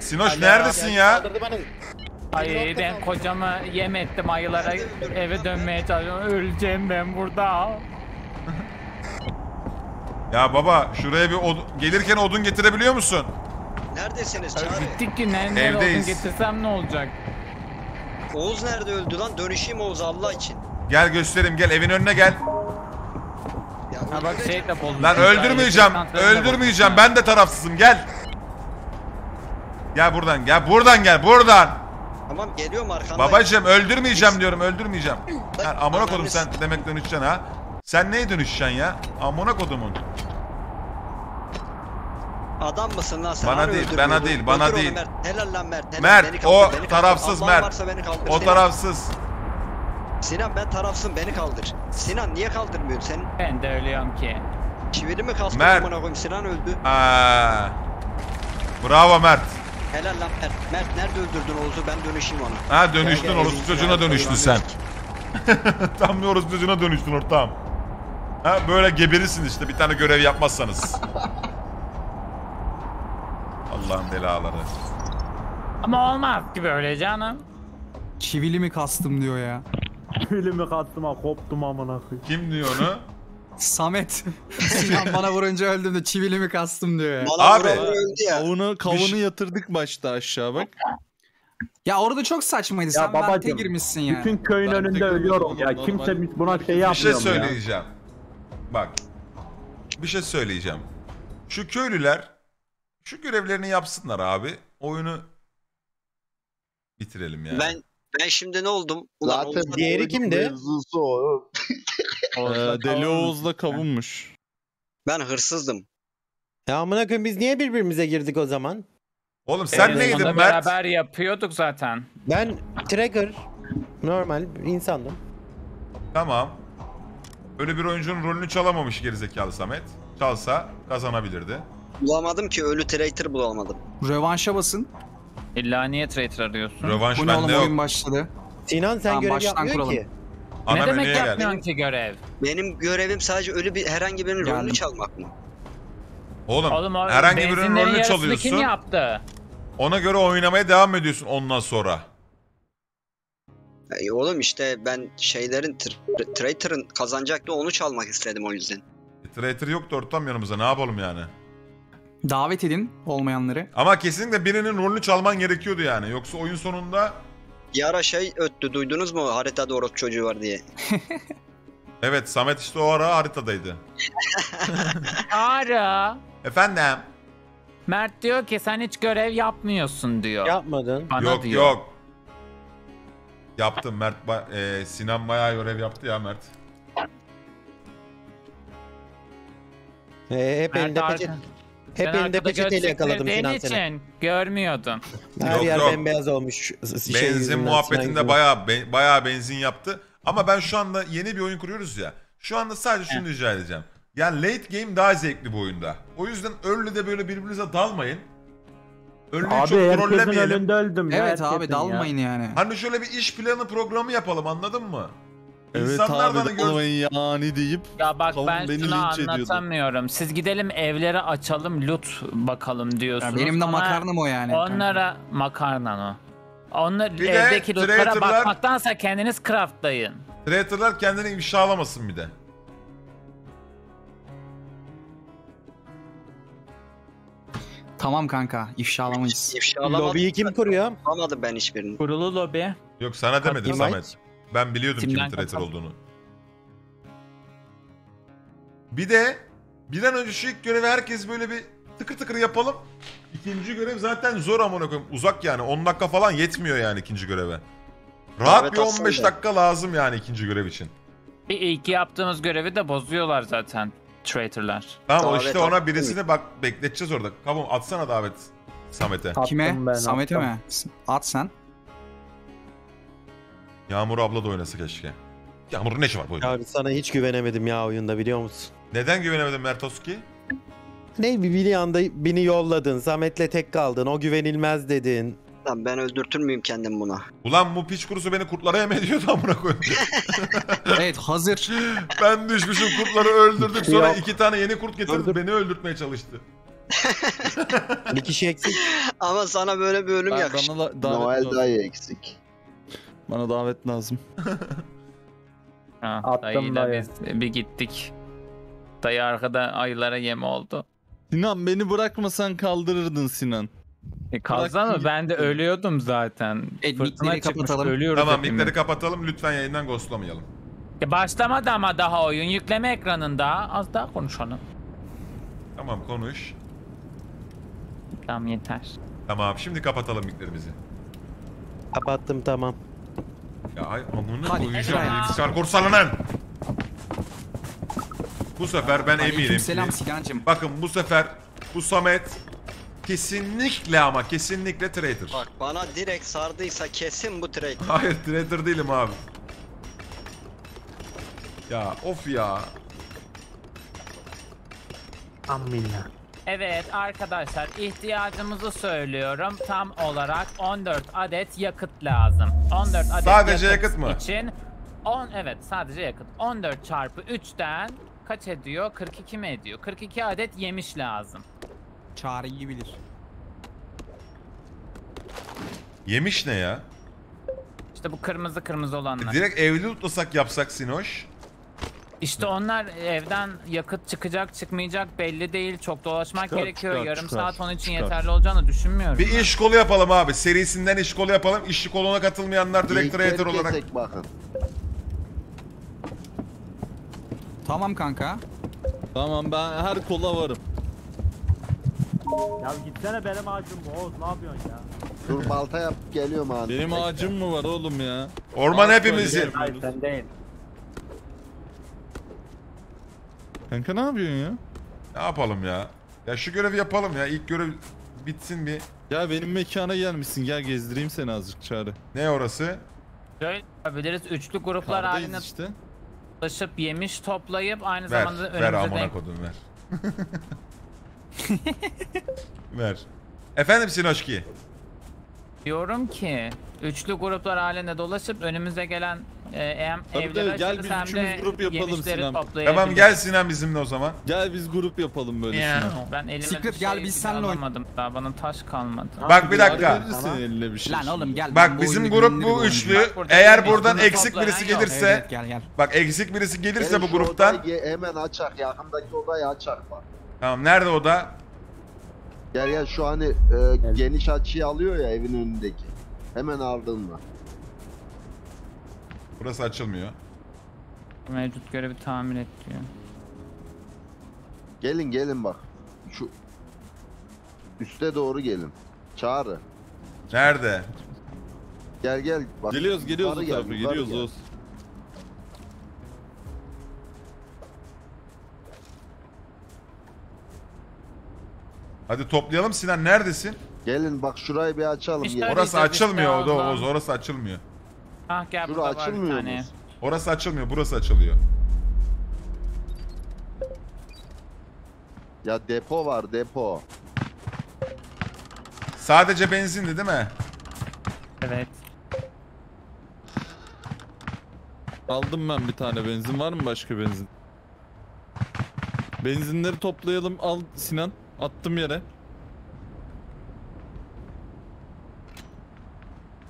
Sinoş neredesin ya? Saldırdı bana. Ay ben kocamı yem ettim ayılara eve dönmeye çalışıyorum. Öleceğim ben burada. <laughs> Ya baba şuraya bir od- gelirken odun getirebiliyor musun? Neredesiniz Çağrı? Gittik ki nerede nerede odun Evdeyiz. getirsem ne olacak? Oğuz nerede öldü lan? Dönüşeyim Oğuz Allah için. Gel göstereyim gel evin önüne gel. Ya Ha bak şey de buldum. Lan öldürmeyeceğim. Öldürmeyeceğim. Ben de tarafsızım gel. Gel buradan gel buradan gel buradan. Tamam geliyorum arkandayım. Babacım öldürmeyeceğim diyorum öldürmeyeceğim. Lan amına kodum sen demek dönüşeceksin ha. Sen neye dönüşeceksin ya? Amına kodumun. Adam mısın lan sen? Bana değil, bana değil, bana değil. Mert. Helal lan Mert. Helal. Mert, beni kaldır, o beni tarafsız Mert. varsa beni kaldır. O tarafsız. Sinan ben tarafsın beni kaldır. Sinan niye kaldırmıyorsun? Senin Ben de ölüyorum ki. çivili mi kalktı Mert. amına koyayım? Sinan öldü. Aa. Bravo Mert. Helal lan Mert. Mert nerede öldürdün Oğuz'u? Ben dönüşeyim ona. Ha dönüştün orospu çocuğuna dönüştün sen. <laughs> Tam bir orospu çocuğuna dönüştün ortağım. Ha böyle geberirsin işte bir tane görev yapmazsanız. <laughs> Allah'ın belaları. Ama olmaz ki böyle canım. Çivili mi kastım diyor ya. Filmi kattıma koptum amına koyayım. Kim diyor onu? Samet. Sinan bana vurunca öldüm de çivili mi kastım diyor ya. Bana Abi. öldü ya. Kavunu, kavunu şey- yatırdık başta aşağı bak. Ya orada çok saçmaydı. Sen babacım, vente girmişsin ya. Bütün köyün Ben önünde tek ölüyorum ya. normal. Kimse buna şey Bir şey yapmıyor ya. söyleyeceğim. Bak. Bir şey söyleyeceğim. Şu köylüler şu görevlerini yapsınlar abi. Oyunu bitirelim ya. Ben ben şimdi ne oldum? Ulan Zaten diğeri kimdi? <laughs> Ee, Deli Oğuz'la kavunmuş. Ben hırsızdım. Ya amına koyayım biz niye birbirimize girdik o zaman? Oğlum sen En neydin Mert? Beraber yapıyorduk zaten. Ben tracker. Normal bir insandım. Tamam. Öyle bir oyuncunun rolünü çalamamış gerizekalı Samet. Çalsa kazanabilirdi. Bulamadım ki ölü traitor bulamadım. Rövanşa basın. İlla niye traitor arıyorsun? Rövanş Bu ne oğlum bende yok. oyun başladı. Sinan sen Tamam, görev baştan yapmıyorsun kuralım. ki. Ana ne demek menüye gel. yapmıyorsun ki görev? Benim görevim sadece ölü bir herhangi birinin rolünü çalmak mı? Oğlum, Oğlum o herhangi birinin benzinlerin rolünü yarısını çalıyorsun. kim yaptı? Ona göre oynamaya devam ediyorsun ondan sonra. Ya, oğlum işte ben şeylerin tra- traitor'ın kazanacaktı onu çalmak istedim o yüzden. E, Traitor yoktu ortam yanımıza ne yapalım yani. Davet edin olmayanları. Ama kesinlikle birinin rolünü çalman gerekiyordu yani. Yoksa oyun sonunda Bir ara şey öttü duydunuz mu haritada orospu çocuğu var diye. <laughs> evet Samet işte o ara haritadaydı. <laughs> Ara. Efendim? Mert diyor ki sen hiç görev yapmıyorsun diyor. Yapmadın. Bana yok diyor. yok. Yaptım Mert. Ba- e, Sinan bayağı görev yaptı ya Mert. Ee, hep Mert elinde arka- peçete. Sen Hep elinde arkada peçeteyle yakaladım sektirdiğin Sinan seni. için görmüyordun. Her Yok, yer yok. bembeyaz olmuş. şey Benzin yüzünden, Sinan muhabbetinde yüzünden. bayağı be- bayağı benzin yaptı. Ama ben şu anda yeni bir oyun kuruyoruz ya. Şu anda sadece şunu rica edeceğim. Yani late game daha zevkli bu oyunda. O yüzden early'de böyle birbirinize dalmayın. Early'yi Abi çok herkesin trollemeyelim. önünde öldüm ya. Evet abi herkesin dalmayın ya. yani. Hani şöyle bir iş planı programı yapalım anladın mı? Evet İnsanlardan abi gör- olmayın yani deyip Ya bak Kavun ben beni şunu linç ediyordu. anlatamıyorum. Siz gidelim evleri açalım loot bakalım diyorsunuz. Ya benim de makarnam o yani. Onlara makarnan o. Onlar Bir de evdeki lootlara traderlar- bakmaktansa kendiniz craftlayın. Traitor'lar kendini ifşalamasın bir de. Tamam kanka ifşalamayız. İfşalamadım. Lobiyi kim kuruyor? Yapamadım ben hiçbirini. Kurulu lobi. Yok sana demedim. Samet. Ben biliyordum kimin traitor olduğunu. Bir de bir an önce şu ilk görevi herkes böyle bir tıkır tıkır yapalım. İkinci görev zaten zor amına koyayım. Uzak yani 10 dakika falan yetmiyor yani ikinci göreve. Rahat Davet bir 15 atsana. dakika lazım yani ikinci görev için. Bir ilk yaptığımız görevi de bozuyorlar zaten traitorlar. Tamam o Davet işte ona attın birisini bak bekleteceğiz orada. Kabum atsana davet Samet'e. Attım Kime? ben, Samet'e attım. mi? At sen. Yağmur abla da oynasa keşke. Yağmur'un ne işi var bu oyunda? Abi sana hiç güvenemedim ya oyunda biliyor musun? Neden güvenemedin Mertoski? Ne bir anda beni yolladın. Samet'le tek kaldın. O güvenilmez dedin. Lan ben öldürtür müyüm kendim buna? Ulan bu piç kurusu beni kurtlara yem ediyordu amına koyayım. <laughs> Evet hazır. ben düşmüşüm kurtları öldürdük sonra Yok. iki tane yeni kurt getirdi Öldür. beni öldürtmeye çalıştı. Bir kişi eksik. <laughs> Ama sana böyle bir ölüm davet Noel dayı eksik. Bana davet lazım. Ha, Attım dayıyla dayı. biz bir gittik. Dayı arkada ayılara yem oldu. Sinan beni bırakmasan kaldırırdın Sinan. E kazan mı? Bırak- Ben de ölüyordum zaten. Evet, Fırtına çıkmış, kapatalım. ölüyoruz Tamam hepimiz. mikleri kapatalım lütfen yayından ghostlamayalım. E başlamadı ama daha oyun. Yükleme ekranında. Az daha konuşalım. Tamam konuş. Tamam yeter. Tamam şimdi kapatalım miklerimizi. Kapattım tamam. Ya hay amına koyacağım bilgisayar korsanının. Bu sefer ben eminim Selam ki. Sinancım. Bakın bu sefer bu Samet kesinlikle ama kesinlikle traitor. Bak bana direkt sardıysa kesin bu trade. Hayır traitor değilim abi. Ya of ya. Amina. Evet arkadaşlar ihtiyacımızı söylüyorum. Tam olarak 14 adet yakıt lazım. 14 adet Sadece yakıt mı? için 10 evet sadece yakıt. 14 çarpı 3'ten kaç ediyor? 42 mi ediyor? 42 adet yemiş lazım. Çağrı iyi bilir. Yemiş ne ya? İşte bu kırmızı kırmızı olanlar. Direkt evli tutlasak yapsak Sinoş. İşte onlar evden yakıt çıkacak çıkmayacak belli değil. Çok dolaşmak Çıkar, gerekiyor. çıkar, Yarım çıkar, saat onun için çıkar. yeterli olacağını düşünmüyorum. Bir ben. iş kolu yapalım abi. Serisinden iş kolu yapalım. İş koluna katılmayanlar direkt traitor olarak. bakın. Tamam kanka. Tamam ben her kola varım. Ya gitsene benim ağacım Oğuz ne yapıyorsun ya? Dur balta yap geliyorum abi. Benim ağacım mı var oğlum ya? Orman Ağaç hepimizin. böyle Hayır sen değil. Kanka ne yapıyorsun ya? Ne yapalım ya? Ya şu görevi yapalım ya. İlk görev bitsin bir. Ya benim mekana gelmişsin gel gezdireyim seni azıcık çağrı. Ne orası? Şöyle yapabiliriz. Üçlü gruplar Kardayız halinde işte. dolaşıp yemiş toplayıp aynı Ver. zamanda Ver önümüze amına denk kodum ver. <laughs> ver. Efendim Sinoşki. Diyorum ki üçlü gruplar halinde dolaşıp önümüze gelen e, hem Tabii evleri tabii, gel açarız biz hem üçümüz de grup yapalım yemişleri toplayabiliriz. Tamam gel Sinan bizimle o zaman. Gel biz grup yapalım böyle Ya, Sinan. ben elime Secret, bir gel şey biz bile seninle oyn- alamadım daha bana taş kalmadı. Bak bir dakika. Eline bir şey. Lan oğlum gel. ben Bak bu bizim oyunu grup bu üçlü. Bak burada Eğer buradan eksik toplayan birisi yok. gelirse Evet, gel gel. Bak eksik birisi gelirse bu gruptan. hemen açak. Yakındaki odayı bak. Tamam nerede o da? Gel gel şu hani e, geniş açıyı alıyor ya evin önündeki. Hemen ardında. Burası açılmıyor. Mevcut görevi tamir et diyor. Gelin gelin bak. Şu üste doğru gelin. Çağrı. Nerede? Gel gel. Bak, Geliyoruz geliyoruz o gel, geliyoruz gel. Hadi toplayalım Sinan neredesin? Gelin bak şurayı bir açalım. İşte. Orası açılmıyor o da. Oğuz, orası açılmıyor. Ah gel Şura burada var bir açılmıyor tane. Orası açılmıyor burası açılıyor. Ya depo var depo. Sadece benzindi değil mi? Evet. Aldım ben bir tane benzin. Var mı başka benzin? Benzinleri toplayalım. Al Sinan. Attım yere.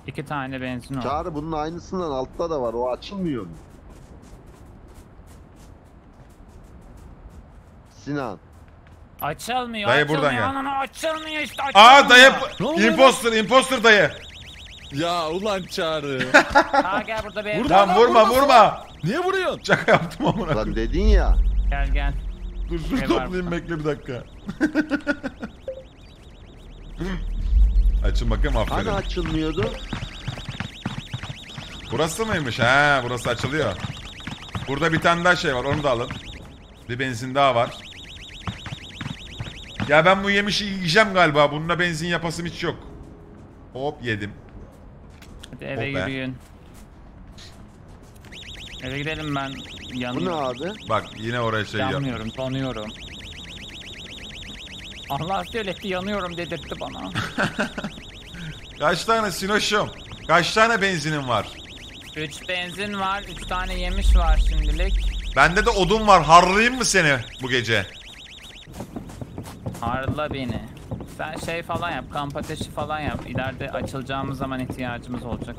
İki tane benzin oldu. Çağrı bunun aynısından altta da var. O açılmıyor mu? Sinan. Açılmıyor, Dayı açılmıyor. buradan gel. Ananı açılmıyor işte açılmıyor. Aa dayı Ne oluyor imposter imposter dayı. Ya ulan çağrı. <laughs> Aa gel burada bir Burada. Lan vurma vurma. Niye vuruyorsun? Şaka yaptım amına. Lan dedin ya. Gel gel. Dur dur Ne var toplayayım bekle bir dakika. <laughs> Açın bakayım aferin. Hani açılmıyordu? Burası mıymış? He burası açılıyor. Burada bir tane daha şey var onu da alın. Bir benzin daha var. Ya ben bu yemişi yiyeceğim galiba. Bununla benzin yapasım hiç yok. Hop yedim. Hadi eve Oh be. yürüyün. Eve gidelim ben Bu ne yanıyorum. abi? Bak yine oraya şey yap. Yanmıyorum, donuyorum. Allah söyletti yanıyorum dedirtti bana. <laughs> Kaç tane Sinoş'um? Kaç tane benzinin var? 3 benzin var, 3 tane yemiş var şimdilik. Bende de odun var. Harlayayım mı seni bu gece? Harla beni. Sen şey falan yap, kamp ateşi falan yap. İleride açılacağımız zaman ihtiyacımız olacak.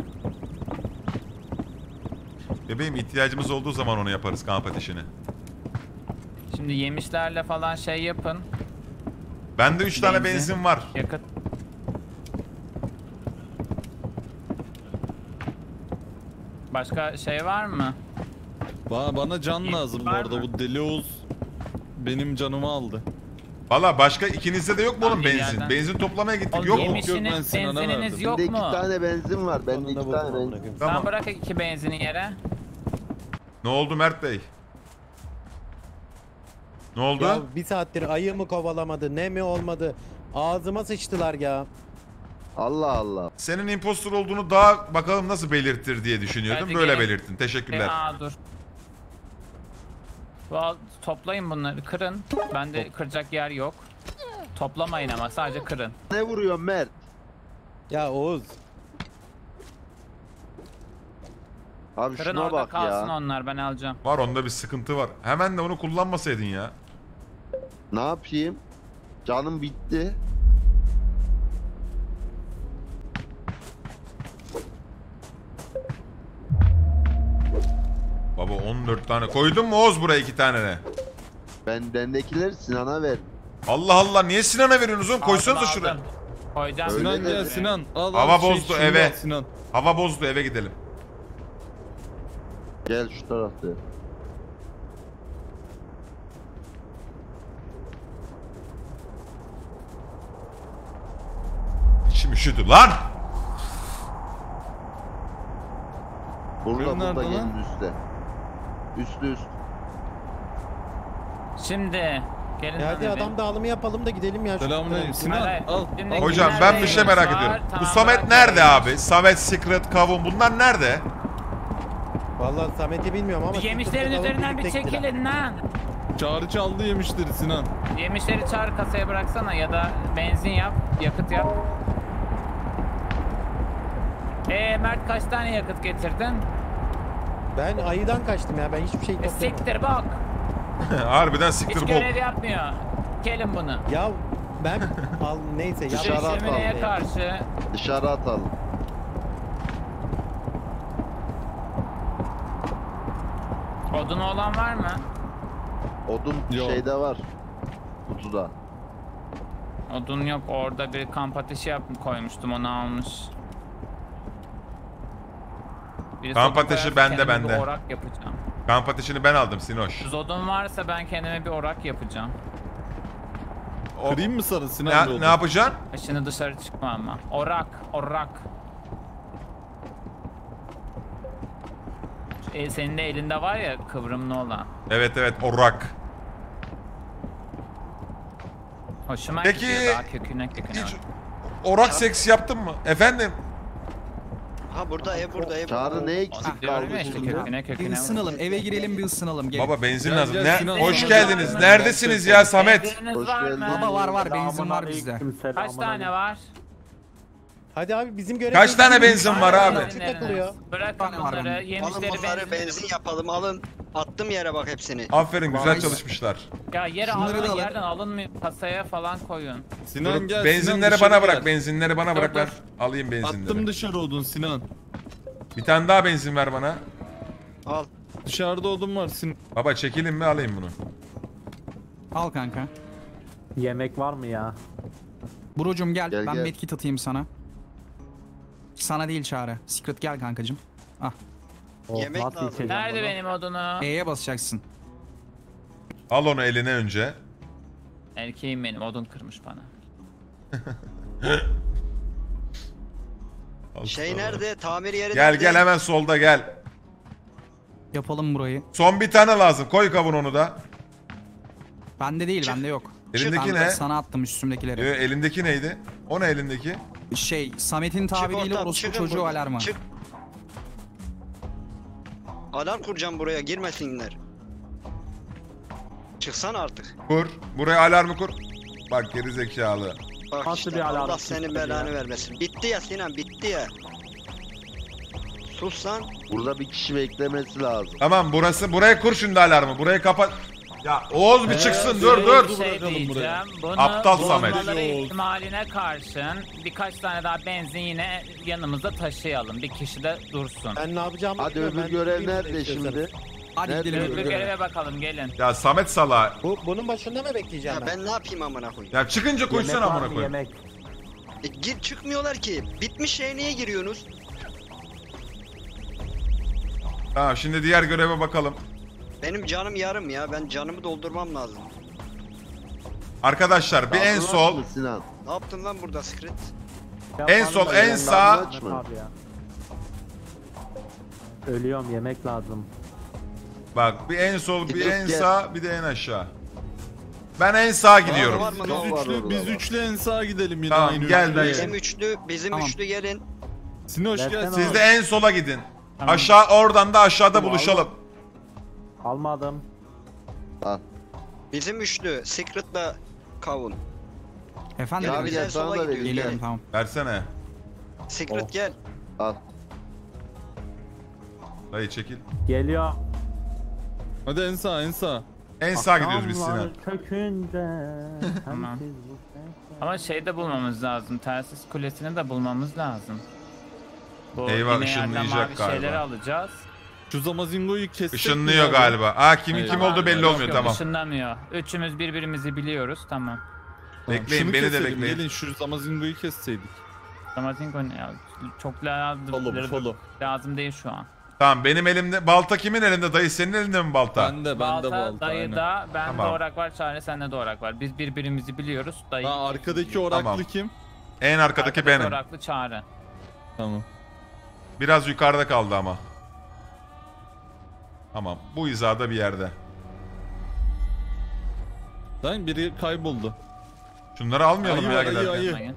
Bebeğim ihtiyacımız olduğu zaman onu yaparız kamp ateşini. Şimdi yemişlerle falan şey yapın. Bende 3 tane Benzin. var. Yakıt. Başka şey var mı? Bana, bana can lazım bu Var arada. mı? Bu deli Oğuz benim canımı aldı. Valla başka ikinizde de yok mu oğlum bir benzin? yerden. Benzin toplamaya gittik Oğlum yok mu? yemişiniz, Yok, ben Sinan'a benzininiz verdim. yok Bende iki mu? tane benzin var. Bende iki tane benzin. Tamam. Sen bırak iki benzini yere. Ne oldu Mert Bey? Ne oldu? Ya bir saattir ayı mı kovalamadı ne mi olmadı. Ağzıma sıçtılar ya. Allah Allah. Senin impostor olduğunu daha bakalım nasıl belirtir diye düşünüyordum. Hadi Böyle gelin. belirttin. Teşekkürler. Aa dur. Val- toplayın bunları kırın. Bende kıracak yer yok. Toplamayın ama sadece kırın. Ne vuruyor Mert? Ya Oğuz. Abi Kırın şuna orada bak kalsın ya. onlar ben alacağım. Var onda bir sıkıntı var. Hemen de onu kullanmasaydın ya. Ne yapayım? Canım bitti. Baba 14 tane. Koydun mu Oğuz buraya iki tane de? Ben bendekileri Sinan'a ver. Allah Allah niye Sinan'a veriyorsunuz oğlum? Koysanıza şuraya. Koyacağım. Öyle Sinan de- gel Sinan. Al, Hava şey, bozdu, şunu eve. al Sinan. Hava bozdu eve gidelim. Gel şu tarafta. İçim üşüdü lan. Burada Fırın burada nerede lan? gelin üstte. Üstlü üst. Şimdi gelin Ya hadi adam dağılımı yapalım da gidelim ya. şu Selamünaleyküm. tarafa. Sinan al. Hocam ben bir şey merak ediyorum. Bu Samet nerede abi? Samet, Secret, Kavun bunlar nerede? Vallahi Samet'i bilmiyorum ama. Yemişlerin üzerinden bir çekilin lan. Çağrı çaldı yemiştir Sinan. Yemişleri çağır kasaya bıraksana ya da benzin yap, yakıt yap. Ee Mert kaç tane yakıt getirdin? Ben ayıdan kaçtım ya ben hiçbir şey E, toplamadım. siktir bak. <laughs> Harbiden Hiç siktir bok. görev yapmıyor. Gelin bunu. Ya ben al neyse ya. Dışarı atalım. Karşı Dışarı atalım. Odunu olan var mı? Odun Yok. şeyde var. Kutuda. Odun yok. Orada bir kamp ateşi yap koymuştum. Onu almış. Birisi Kamp odun ateşi koyarsa bende, kendime bir bende. orak yapacağım. Kamp ateşini ben aldım Sinoş. Düz odun varsa ben kendime bir orak yapacağım. O- Kırayım mı sana Sinan? Ne, odun? ne yapacaksın? Şimdi dışarı çıkma ama. Orak, orak. E, senin de elinde var ya kıvrımlı olan. Evet evet orak. Hoşuma Peki, gidiyor daha köküne köküne. Hiç orak seks yaptın mı? Efendim? Ha burada ev burada ev. Çağrı ne eksik kaldı işte şimdi? köküne Bir köküne. ısınalım eve girelim bir ısınalım. Gelin. Baba benzin lazım. Ne? Hoş geldiniz. Neredesiniz ya Samet? Hoş var geldin. mı? Baba var var benzin var bizde. Kaç tane var? Hadi abi bizim görev Kaç tane benzin var abi? Takılıyor. Var bunları. bunun. Alın Yemişleri bunları benzin. benzin yapalım alın. Attım yere bak hepsini. Aferin güzel Vay. çalışmışlar. Ya yere Şunları alın alın. yerden alınmıyor. Kasaya falan koyun. Sinan Dur, gel. benzinleri Sinan, bana bırak. gel. Benzinleri bana bırak ben alayım benzinleri. Attım dışarı odun Sinan. Bir tane daha benzin ver bana. Al. Dışarıda odun var Sinan. Baba çekilin mi alayım bunu. Al kanka. Yemek var mı ya? Burucum gel, Gel, ben gel. medkit atayım sana. Sana değil çağrı. Secret gel kankacım. Oh, Yemek lazım. Nerede bunu? benim odunu? E'ye basacaksın. Al onu eline önce. Erkeğim benim odun kırmış bana. <laughs> Şey nerede? Tamir yeri Gel nerede? gel hemen solda gel. Yapalım burayı. Son bir tane lazım. Koy kavun onu da. Bende değil, bende yok. Elindeki Ben ne? Sana attım üstümdekileri. Ee, elindeki neydi? O ne elindeki? Şey, Samet'in tabiriyle oradan, orospu çıkın çocuğu buradan. alarmı. Çık. Alarm kuracağım buraya girmesinler. Çıksan artık. Kur. Buraya alarmı kur. Bak geri zekalı. Bak Nasıl işte bir alarm Allah senin belanı ya? vermesin. Bitti ya Sinan bitti ya. Sus lan. Burada bir kişi beklemesi lazım. Tamam burası buraya kur şimdi alarmı. Burayı kapat. Ya Oğuz bir çıksın dur şey- dur. Bir şey diyeceğim. buraya. Bunu Aptal Samet. bulmaları ihtimaline karşın birkaç tane daha benzin yine yanımızda taşıyalım. Bir kişi de dursun. Ben ne yapacağımı Hadi bilmiyorum. öbür Ben görev bilmiyorum nerede istiyorsanız. şimdi? Hadi Nerede gidelim öbür göreve. bakalım gelin. Ya Samet sala. Bu, bunun başında mı bekleyeceğim Ya ben? ben ne yapayım amına koyayım? Ya çıkınca var amına mı koyayım. yemek? E, gir çıkmıyorlar ki. Bitmiş şeye niye giriyorsunuz? Tamam şimdi diğer göreve bakalım. Benim canım yarım ya. Ben canımı doldurmam lazım. Arkadaşlar bir en sol. mı Sinan. Ne yaptın lan burada Secret? En sol en sağ. açma. Abi ya. Ölüyorum yemek lazım. Bak bir en sol bir Gidip en gel. sağ bir de en aşağı. Ben en sağa gidiyorum. var mı? Biz Ne var üçlü, biz var? üçlü en sağa gidelim yine Tamam, aynı gel ülkeye. dayı. Bizim üçlü, bizim Tamam. üçlü gelin. Sinan hoş Versene geldin. abi. Siz de en sola gidin. Tamam. Aşağı oradan da aşağıda buluşalım. Almadım. Al. Bizim üçlü. Secret'la Kavun. Efendim, Ya en sana sola gidiyoruz. geliyorum Gel. tamam. Versene. Secret Oh. gel. Al. Dayı çekil. Geliyor. Hadi en sağ en sağ. En sağ gidiyoruz biz Sinan. Çökünce. <laughs> Tamam. Ama şey de bulmamız lazım. Telsiz kulesini de bulmamız lazım. Bu Eyvah, ışınlayacak galiba. şeyleri alacağız. Şu zamazingoyu kessek mi Işınlıyor galiba. Aa kimin Hayır. kim olduğu belli olmuyor yok, tamam. Işınlamıyor. Üçümüz birbirimizi biliyoruz. Tamam. Tamam, Bekleyin, şunu beni de keselim, bekleyin. Gelin şu zamazingoyu kesseydik. Ramazingo ne ya? Çok lazım, Follow follow. lazım değil şu an. Tamam benim elimde balta kimin elinde dayı senin elinde mi balta? Bende bende balta, balta. dayı aynen. da, ben Tamam. doğrak var, çare sende doğrak var. Biz birbirimizi biliyoruz. Dayı Ha, arkadaki oraklı Tamam. kim? En arkadaki arkadaki benim. Doğraklı çağrı. Tamam. Biraz yukarıda kaldı ama. Tamam bu hizada bir yerde. Lan biri kayboldu. Şunları almayalım Ayı, ya ayı, giderken. ayı.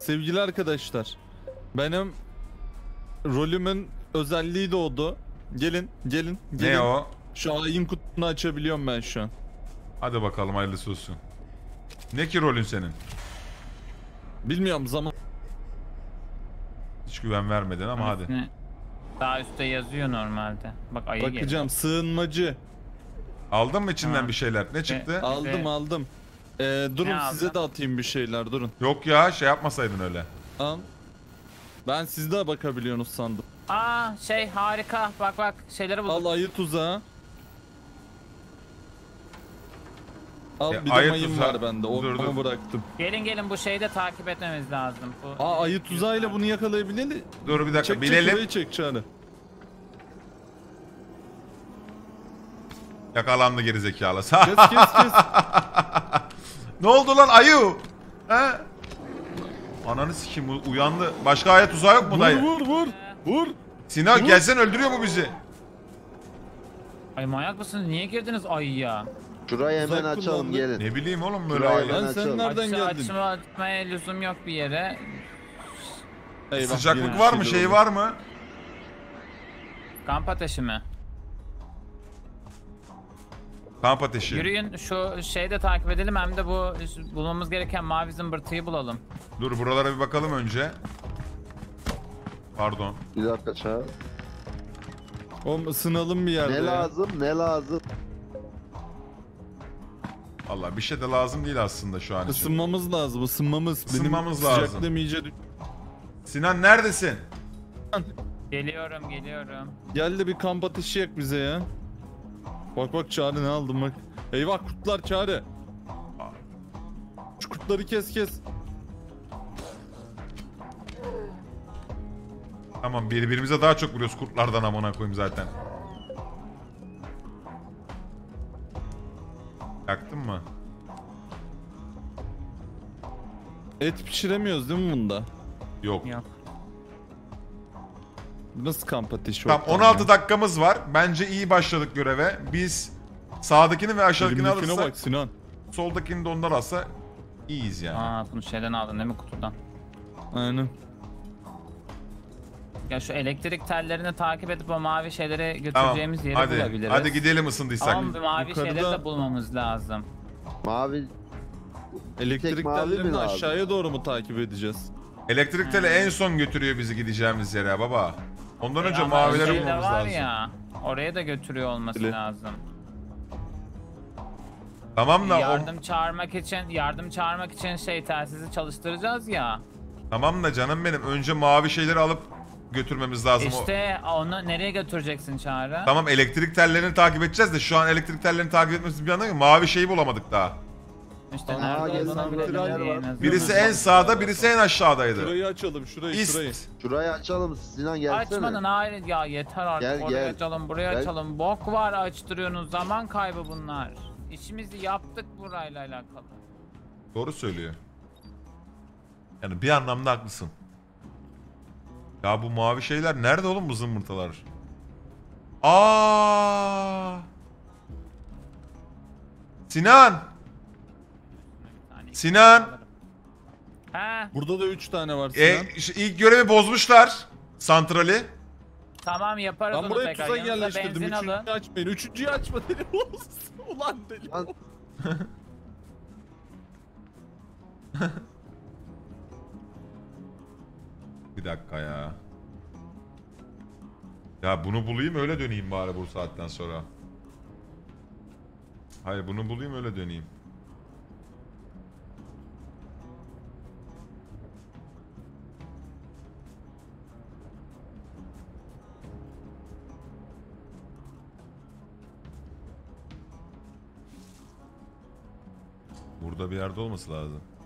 Sevgili arkadaşlar. Benim rolümün özelliği doğdu. Gelin, gelin, gelin. Ne o? Şu ayın kutusunu açabiliyorum ben şu an. Hadi bakalım hayırlısı olsun. Ne ki rolün senin? Bilmiyorum zaman. Hiç güven vermedin ama hadi. Daha üstte yazıyor normalde. Bak ayı geliyor. Bakacağım. Sığınmacı. Aldın mı içinden Tamam. bir şeyler? Ne çıktı? Aldım Evet. aldım. Ee, durun Ne size aldın? de atayım bir şeyler durun. Yok ya şey yapmasaydın öyle. Al. Ben siz de bakabiliyorsunuz sandım. Aa şey harika. Bak bak şeyleri bulduk. Al ayı tuzağı. Al E, bir de ayı mayın tuzağı- var bende. Onu dur. bıraktım. Gelin gelin bu şeyi de takip etmemiz lazım. Bu Aa ayı tuzağıyla bunu yakalayabilelim. Dur bir dakika Çek çek bilelim. burayı çek çağrı. Yakalandı gerizekalı. Kes kes kes. <laughs> ne oldu lan ayı? He? Ananı sikeyim u- uyandı. Başka ayet tuzağı yok mu vur dayı? vur vur. Vur. Sinan Vur. gelsen öldürüyor mu bizi? Ay manyak mısınız? Niye girdiniz ayıya? Şurayı hemen Uzak açalım kullandı. gelin. Ne bileyim oğlum böyle Şuraya ayı. ben Lan sen açalım. nereden Açı, geldin? açma açmaya lüzum yok bir yere. Eyvah, Sıcaklık yine var mı? şeyler Şey oldu. var mı? Kamp ateşi mi? Kamp ateşi. Yürüyün şu şeyi de takip edelim hem de bu bulmamız gereken mavi zımbırtıyı bulalım. Dur buralara bir bakalım önce. Pardon. Bir dakika çağır. Oğlum ısınalım bir yerde. Ne ya. lazım ne lazım? Allah bir şey de lazım değil aslında şu an için. Isınmamız lazım ısınmamız. Isınmamız Benim lazım. sıcaklığım iyice Sinan neredesin? Geliyorum geliyorum. Gel de bir kamp ateşi yak bize ya. Bak bak Çağrı ne aldım bak. Eyvah kurtlar Çağrı. Şu kurtları kes kes. Tamam birbirimize daha çok vuruyoruz kurtlardan amına koyayım zaten. Yaktın mı? Et pişiremiyoruz değil mi bunda? Yok. Yok. Nasıl kamp ateşi Tamam ortamı 16 ya? dakikamız var. Bence iyi başladık göreve. Biz sağdakini ve aşağıdakini Elimdekine alırsak bak Sinan. soldakini de onlar alsa iyiyiz yani. Aa bunu şeyden aldın değil mi kutudan? Aynen. Ya şu elektrik tellerini takip edip o mavi şeyleri Tamam. götüreceğimiz yeri Hadi. bulabiliriz. Hadi gidelim ısındıysak. Ama bu mavi Yukarıda- şeyleri de bulmamız lazım. Mavi Elektrik mavi mi tellerini lazım? aşağıya doğru mu takip edeceğiz? Elektrik teli en son götürüyor bizi gideceğimiz yere baba. Ondan önce E Ama mavileri şey de bulmamız var lazım. ya. Oraya da götürüyor olması Bile. lazım. Tamam da o- yardım çağırmak için yardım çağırmak için şey telsizi çalıştıracağız ya. tamam da canım benim önce mavi şeyleri alıp götürmemiz lazım. O- İşte onu nereye götüreceksin Çağrı? Tamam elektrik tellerini takip edeceğiz de şu an elektrik tellerini takip etmemiz bir anda mavi şeyi bulamadık daha. İşte Aa, nerede olduğunu bile en azından. Birisi en sağda birisi en aşağıdaydı. Şurayı açalım şurayı şurayı. İst. şurayı açalım Sinan gelsene. Açmanın hayır ya yeter artık Gel, oraya gel. açalım buraya Gel. açalım bok var açtırıyorsunuz zaman kaybı bunlar. İşimizi yaptık burayla alakalı. Doğru söylüyor. Yani bir anlamda haklısın. Ya bu mavi şeyler nerede oğlum bu zımbırtılar? Aa! Sinan! Sinan! Burada da 3 tane var Sinan. E, işte ilk görevi bozmuşlar. Santrali. tamam yaparız ben onu buraya tekrar. tuzak Yanınıza yerleştirdim. benzin alın. Üçüncüyü açmayın. Üçüncüyü açma deli <laughs> olsun. Ulan deli. Lan- <laughs> Bir dakika ya. Ya bunu bulayım öyle döneyim bari bu saatten sonra. Hayır bunu bulayım öyle döneyim. Burada bir yerde olması lazım.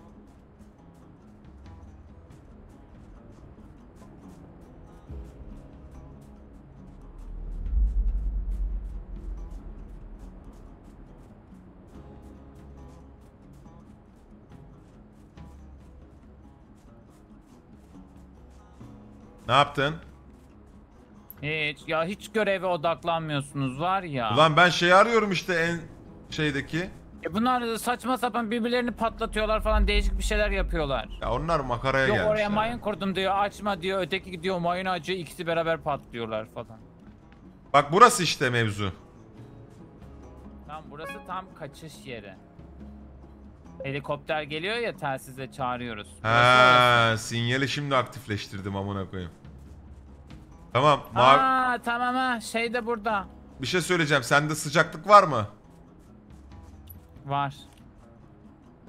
Ne yaptın? Hiç ya hiç göreve odaklanmıyorsunuz var ya. Ulan ben şey arıyorum işte en şeydeki. E bunlar da saçma sapan birbirlerini patlatıyorlar falan değişik bir şeyler yapıyorlar. Ya onlar makaraya Yok gelmişler. oraya mayın kurdum diyor açma diyor öteki gidiyor mayın acıyor ikisi beraber patlıyorlar falan. Bak burası işte mevzu. Tamam burası tam kaçış yeri. Helikopter geliyor ya telsize çağırıyoruz. Burası orası. Ha, sinyali şimdi aktifleştirdim amına koyayım. Tamam, mavi... Aa tamam ha şey de burada. bir şey söyleyeceğim. Sende sıcaklık var mı? Var.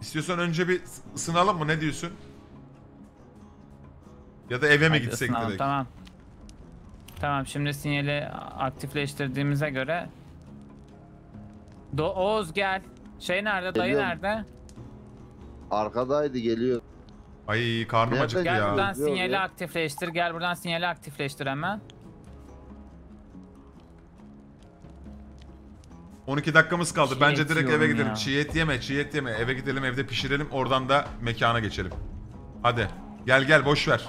İstiyorsan önce bir ısınalım mı? Ne diyorsun? Ya da eve mi Hadi gitsek ısınalım, direkt? Tamam. Tamam şimdi sinyali aktifleştirdiğimize göre. Do Oğuz gel. Şey nerede? Dayı Geliyorum. nerede? Arkadaydı geliyor. Ay karnım Nerede? acıktı Gel ya. buradan Yok, sinyali yok. aktifleştir. Gel buradan sinyali aktifleştir hemen. 12 dakikamız kaldı. Çiğ Bence et direkt eve yiyorum gidelim. ya. Çiğ et yeme, çiğ et yeme. Eve gidelim, evde pişirelim. Oradan da mekana geçelim. Hadi. Gel gel boş ver.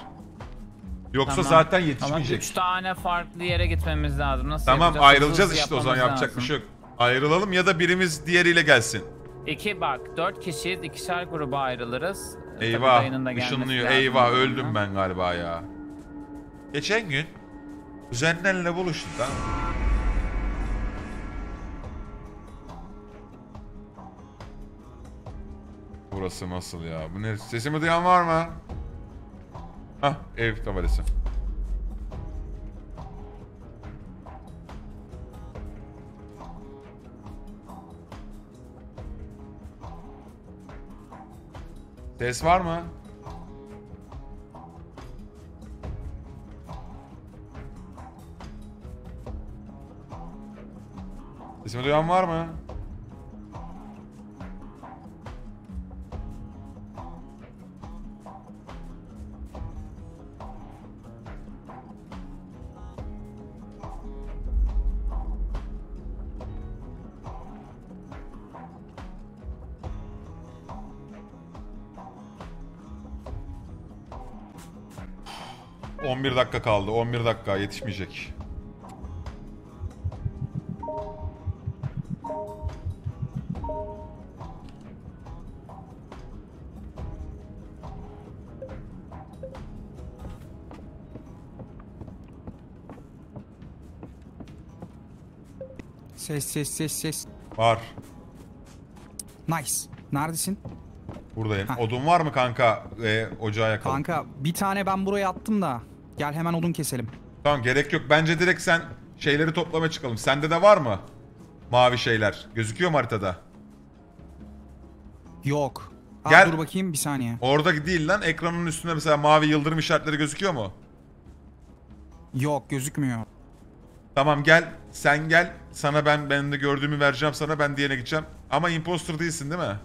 Yoksa Tamam. zaten Ama yetişmeyecek. üç tane farklı yere gitmemiz lazım. Nasıl Tamam yapacağız? ayrılacağız Hızlı işte o zaman yapmamız yapacak bir lazım. şey yok. Ayrılalım ya da birimiz diğeriyle gelsin. İki bak dört kişiyiz. ikişer gruba ayrılırız. Eyvah ışınlıyor. Eyvah öldüm ben galiba ya. Geçen gün kuzenlerle buluştum tamam? Burası nasıl ya? Bu ne? Sesimi duyan var mı? Hah ev tabalesi. Ses var mı? Sesimi duyan var mı? Dakika kaldı. 11 dakika yetişmeyecek. Ses ses ses ses. Var. Nice. Neredesin? Buradayım. Heh. Odun var mı kanka? Ee, ocağa yakalım. Kanka bir tane ben buraya attım da. Gel hemen odun keselim. Tamam gerek yok. Bence direkt sen şeyleri toplamaya çıkalım. Sende de var mı? Mavi şeyler. Gözüküyor mu haritada? Yok. Aa, Gel. Dur bakayım bir saniye. Orada değil lan. Ekranın üstünde mesela mavi yıldırım işaretleri gözüküyor mu? Yok gözükmüyor. Tamam gel. Sen gel. Sana ben benim de gördüğümü vereceğim sana. Ben diğerine gideceğim. Ama imposter değilsin değil mi?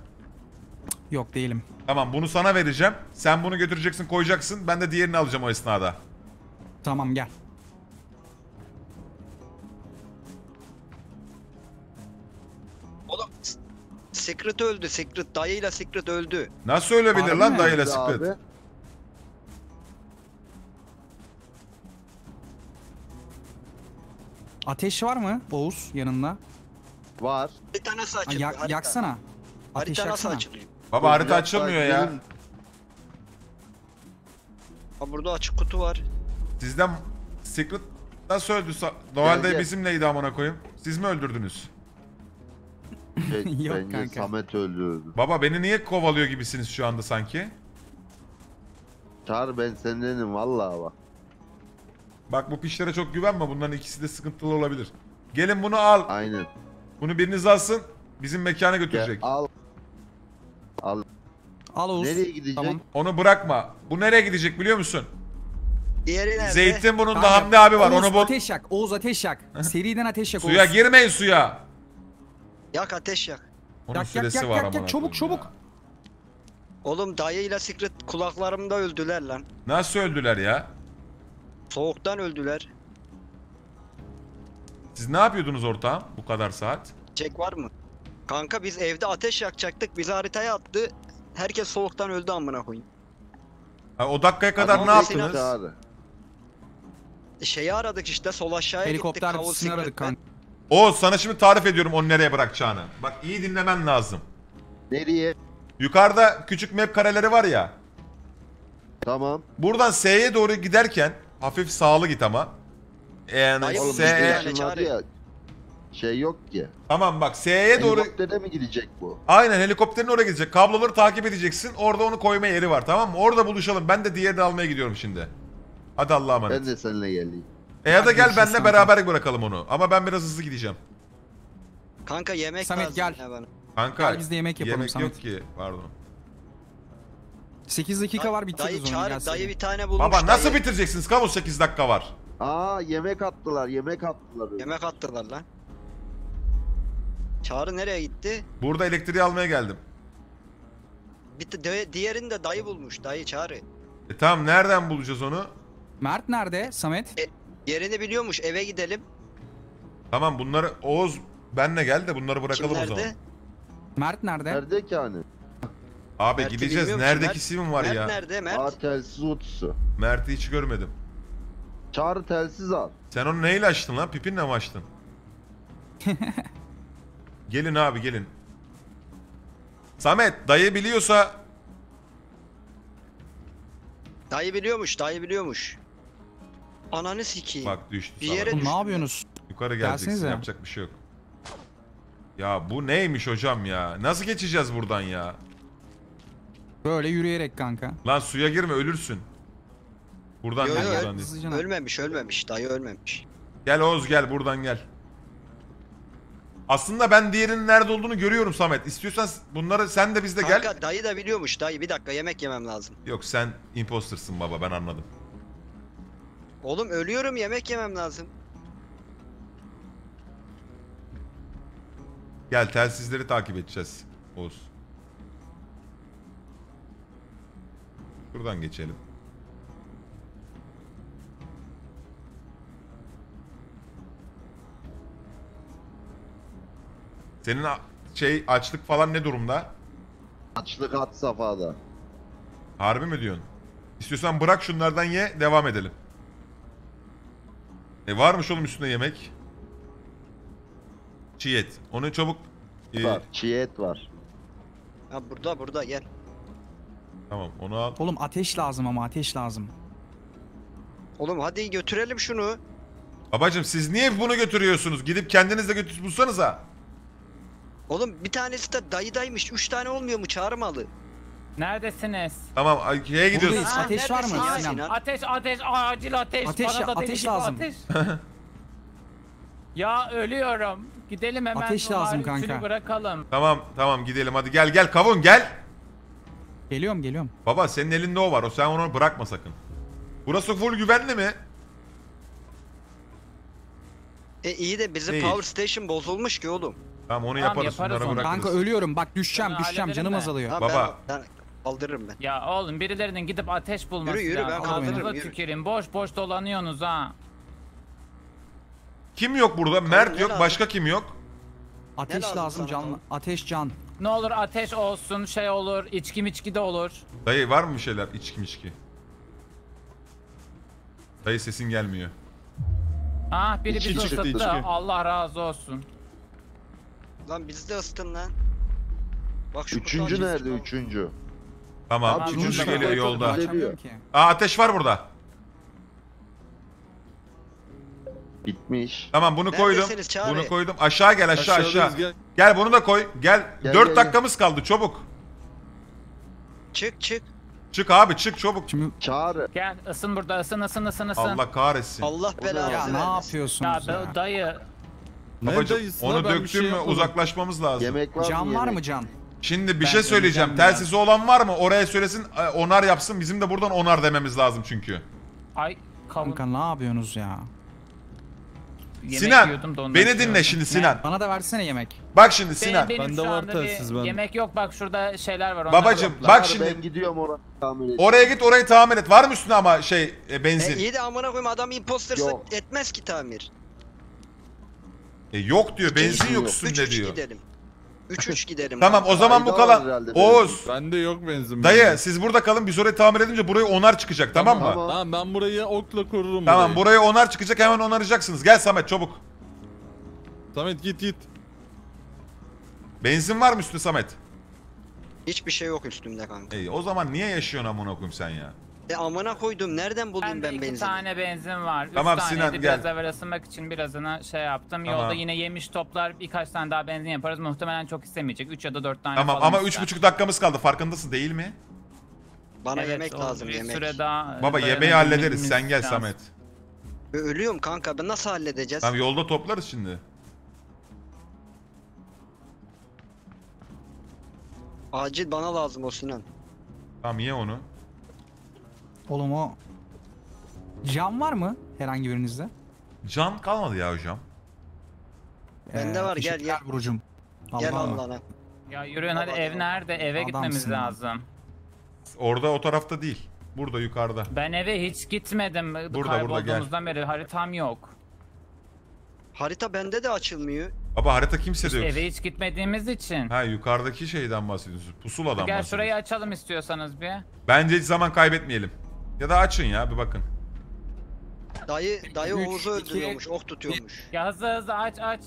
Yok değilim. Tamam bunu sana vereceğim. Sen bunu götüreceksin koyacaksın. Ben de diğerini alacağım o esnada. Tamam gel. Oğlum Secret öldü. Secret dayıyla Secret öldü. Nasıl ölebilir Harbi lan mi? dayıyla Abi, Split? Ateş var mı Oğuz yanında? Var. Harita nasıl Ha, açılıyor? ya- yaksana. Ateş Harita nasıl yaksana. açılıyor? Baba harita açılmıyor ya. Ha burada açık kutu var. Sizden Secret nasıl öldü? Sa- Noel'de gel. bizimleydi amına koyayım. Siz mi öldürdünüz? Şey, <laughs> Yok bence kanka. Samet öldürdü. Baba beni niye kovalıyor gibisiniz şu anda sanki? Çağır ben sendenim vallahi bak. Bak bu pişlere çok güvenme. Bunların ikisi de sıkıntılı olabilir. Gelin bunu al. Aynen. Bunu biriniz alsın. Bizim mekana Gel, götürecek. al. Al. Al Oğuz. Nereye gidecek? Tamam. Onu bırakma. Bu nereye gidecek biliyor musun? Diğeri nerede? Zeytinburnu'nda Hamdi abi var. Oğuz Onu bul. ateş yak. Oğuz ateş yak. Seriden ateş yak Suya girmeyin suya. Yak ateş yak. Onun Yak, yak, süresi yak, var yak, amına yak. Çabuk, koyayım çabuk. Oğlum dayıyla Secret kulaklarımda öldüler lan. Nasıl öldüler ya? Soğuktan öldüler. Siz ne yapıyordunuz ortağım bu kadar saat? Çek var mı? Kanka biz evde ateş yakacaktık. Bizi haritaya attı. Herkes soğuktan öldü amına koyayım. Ha, o dakikaya kadar Adam ne yaptınız? Çağır. Şeyi aradık işte sol aşağıya Helikopter gittik. Bitisini aradık kanka. Oğuz sana şimdi tarif ediyorum onu nereye bırakacağını. Bak iyi dinlemen lazım. Nereye? Yukarıda küçük map kareleri var ya. Tamam. Buradan S'ye doğru giderken hafif sağlı git ama. Yani Dayı, Oğlum çağır. ya. Şey yok ki. Tamam bak S'ye doğru... Helikoptere mi gidecek bu? Aynen helikopterin oraya gidecek. Kabloları takip edeceksin. Orada onu koyma yeri var tamam mı? Orada buluşalım. Ben de diğerini almaya gidiyorum şimdi. Hadi Allah'a emanet. Ben de seninle geleyim. E ya da gel görüşürüz benle kanka. beraber bırakalım onu. Ama ben biraz hızlı gideceğim. Kanka yemek Samet, lazım gel. ya bana. Kanka Gel biz de yemek yapalım yemek Samet. yok ki. Pardon. 8 dakika var bitiririz Dayı onu. çağır, dayı bir tane bulmuş. Baba nasıl dayı. bitireceksiniz? Kamu 8 dakika var. Aa yemek attılar, yemek attılar. Yemek attılar lan. Çağrı nereye gitti? Burada elektriği almaya geldim. Bir de- de- diğerini de dayı bulmuş. Dayı Çağrı. E tamam nereden bulacağız onu? Mert nerede? Samet? Yerini biliyormuş. Eve gidelim. Tamam bunları Oğuz benle gel de bunları Kim bırakalım o zaman. nerede? Mert nerede? Nerede ki hani? Abi Mert'i gideceğiz. bilmiyorum ki. Neredeki Mert- simim var Mert ya? nerede? Mert. Aa telsiz kutusu. Mert'i hiç görmedim. Çağrı telsiz al. Sen onu neyle açtın lan? Pipinle mi açtın? <laughs> gelin abi gelin. Samet dayı biliyorsa Dayı biliyormuş. Dayı biliyormuş. Ananı sikeyim. bak düştü Bir sana. yere Oğlum düştü. ne yapıyorsunuz? Yukarı geleceksin Gelsenize. yapacak bir şey yok. Ya bu neymiş hocam ya? Nasıl geçeceğiz buradan ya? Böyle yürüyerek kanka. Lan suya girme ölürsün. Buradan Yo, gel yo, buradan değil. Hızlıca. Ölmemiş ölmemiş. Dayı ölmemiş. Gel Oğuz gel buradan gel. Aslında ben diğerinin nerede olduğunu görüyorum Samet. İstiyorsan bunları sen de bizde gel. Kanka dayı da biliyormuş. Dayı bir dakika yemek yemem lazım. Yok sen impostersın baba ben anladım. Oğlum ölüyorum yemek yemem lazım. Gel telsizleri takip edeceğiz Oğuz. Şuradan geçelim. Senin şey açlık falan ne durumda? Açlık hat safhada. Harbi mi diyorsun? İstiyorsan bırak şunlardan ye devam edelim. E varmış oğlum üstünde yemek. Çiğ et. Onu çabuk... e, Var. Çiğ et var. Ha burada burada gel. tamam onu al. Oğlum ateş lazım ama ateş lazım. Oğlum hadi götürelim şunu. Babacım siz niye bunu götürüyorsunuz? Gidip kendiniz de götür bulsanıza. Oğlum bir tanesi de dayıdaymış. Üç tane olmuyor mu çağırmalı? Neredesiniz? Tamam şeye gidiyoruz. Buradayız. Ha, Ateş var mı neredesin ya Sinan? Sinan? Ateş ateş acil ateş. Ateş- Bana da deli ateş gibi lazım. Ateş. <laughs> ya ölüyorum. Gidelim hemen. Ateş lazım kanka. bırakalım. Tamam tamam gidelim hadi gel gel kavun gel. Geliyorum geliyorum. Baba senin elinde o var o sen onu bırakma sakın. Burası full güvenli mi? E iyi de bizim Değil. power station bozulmuş ki oğlum. Tamam onu Tamam, yaparız, yaparız onu. bırakırız. Kanka ölüyorum bak düşeceğim düşeceğim canım de. azalıyor. Ha, Baba. Ben, ben kaldırırım ben. Ya oğlum birilerinin gidip ateş bulması Yürü, yürü, ben lazım. kaldırırım, Ağzınıza yürü. tüküreyim. Boş boş dolanıyorsunuz ha. Kim yok burada? Mert ne yok lazım? başka kim yok? Ateş lazım lazım sana can. oğlum? Ateş can. Ne olur ateş olsun, şey olur, içki miçki de olur. Dayı var mı bir şeyler içki miçki? Dayı sesin gelmiyor. Ah biri İçki bizi çıktı, ısıttı. Allah razı olsun. Lan bizi de ısıtın lan. Bak şu Üçüncü nerede lan. üçüncü? Tamam, Tamam, üçüncü geliyor yolda. Açamıyorum ki. Aa ateş var burada. Bitmiş. Tamam bunu koydum. Neredesiniz Çağrı? Bunu koydum. Aşağı gel aşağı Aşağıdayız, aşağı. gel. Gel bunu da koy. Gel. Gel, 4 gel, dakikamız kaldı çabuk. Çık çık. Çık abi çık çabuk. Şimdi Çağrı. Gel ısın burada ısın ısın ısın ısın. Allah kahretsin. Allah ya ne vermesin. yapıyorsunuz Ya ya? da- dayı Ne Babacım dayısı onu? Ben bir döktün şey mü yapmadım. uzaklaşmamız lazım. Yemek var mı? Can var yemek? mı can? Şimdi bir Ben şey söyleyeceğim. öleceğim ya. Telsizi olan var mı? Oraya söylesin e, onar yapsın. Bizim de buradan onar dememiz lazım çünkü. ay kavun Kanka ne yapıyorsunuz ya? yemek Sinan yiyordum da ondan beni dinle şimdi Ne? Sinan. Bana da versene yemek. Bak şimdi Benim, Sinan. benim Bende şu var anda telsiz, bir bende. yemek yok bak şurada şeyler var. onları Babacım topla. bak şimdi. Ben gidiyorum oraya tamir edeyim. Oraya git orayı tamir et. Var mı üstüne ama şey e, benzin? E iyi de amına koyayım adam impostersa Yok. etmez ki tamir. E, yok diyor. Benzin yok üstünde 3-3 diyor. gidelim. 3-3 gidelim. Tamam o zaman bu Ayda var kalan. herhalde Oğuz. Bende yok benzin. Dayı siz burada kalın biz orayı tamir edince burayı onar çıkacak tamam mı? Tamam. Tamam ben burayı okla korurum Tamam burayı. burayı onar çıkacak hemen onaracaksınız. Gel Samet çabuk. Samet git git. Benzin var mı üstünde Samet? Hiçbir şey yok üstümde kanka. İyi o zaman niye yaşıyorsun amına koyayım sen ya? E amına koydum nereden bulayım ben iki benzin? tane benzin var. Tamam, Üç Sinan, taneydi. gel. Biraz evvel ısınmak için birazını şey yaptım. Tamam. Yolda yine yemiş toplar birkaç tane daha benzin yaparız. Muhtemelen çok istemeyecek. 3 ya da 4 tane Tamam falan ama ister. üç buçuk dakikamız kaldı farkındasın değil mi? Bana Evet, yemek o lazım bir yemek. süre daha Baba yemeği dayanabilmemiz hallederiz sen gel lazım. Samet. E, Ölüyorum kanka ben nasıl halledeceğiz? Tamam yolda toplarız şimdi. Acil bana lazım o Sinan. Tamam ye onu. Oğlum o... Can var mı herhangi birinizde? Can kalmadı ya hocam. Bende var, gel, teşekkürler gel. Burucum. Gel Allah'ım. Allah'ına. Ya yürüyün hadi ev nerede? Eve gitmemiz Adamsın lazım. Orada o tarafta değil. Burada yukarıda. Ben eve hiç gitmedim. burada, Kaybolduğumuzdan beri haritam yok. Harita bende de açılmıyor. Baba harita kimse de İşte yok. eve hiç gitmediğimiz için. Ha yukarıdaki şeyden bahsediyorsun. Pusuladan Gel bahsediyorsun. şurayı açalım istiyorsanız bir. Bence hiç zaman kaybetmeyelim. Ya da açın ya bir bakın. Dayı dayı Üç, Oğuz'u iki, öldürüyormuş, ok tutuyormuş. Ya hızlı hızlı aç aç.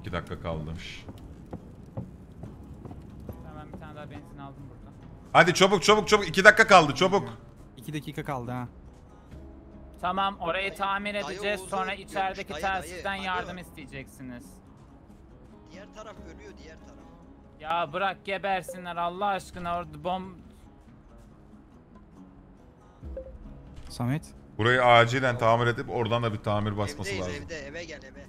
İki dakika kalmış. Hemen bir tane daha benzin aldım burada. Hadi çabuk çabuk çabuk. iki dakika kaldı çabuk. İki dakika kaldı ha. Tamam orayı tamir edeceğiz. Oğuz'u Sonra görmüş. içerideki Dayı, telsizden dayı, yardım dayı. isteyeceksiniz. Diğer taraf ölüyor diğer taraf. Ya bırak gebersinler Allah aşkına orada bom... Samet. Burayı acilen tamir edip oradan da bir tamir basması Evdeyiz lazım. evde eve gel eve.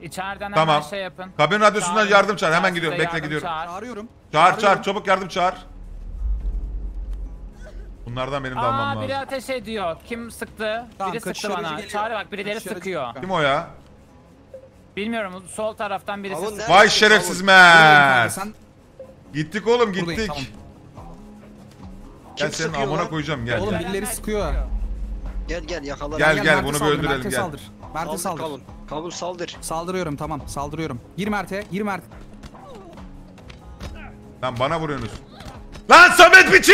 İçeriden Tamam. hemen şey yapın. Kabin radyosundan Çağırın. yardım çağır. Hemen gidiyorum. Bekle yardım gidiyorum. çağır. Çağırıyorum. Çağır çağır Çağırıyorum. çabuk yardım çağır. Bunlardan benim de almam Aa biri lazım. ateş ediyor. Kim sıktı? Tamam, biri sıktı bana. geliyor. Çağrı bak birileri Kaçışarıcı sıkıyor. Kim o ya? Bilmiyorum sol taraftan birisi Kavun sıktı. Vay şerefsiz Buradayım. Sen Gittik oğlum buradayım gittik. tamam. Gel Kim senin sıkıyor amına lan? koyacağım gel. Oğlum gel. birileri sıkıyor. Gel gel yakala. Gel, gel, Mert'e bunu bir saldır, öldürelim, Mert'e gel. saldır. Mert'e Saldır saldır. kavun. Kavun saldır. Saldırıyorum tamam saldırıyorum. Gir Mert'e gir Mert. Lan bana vuruyorsunuz. Lan Samet piçi!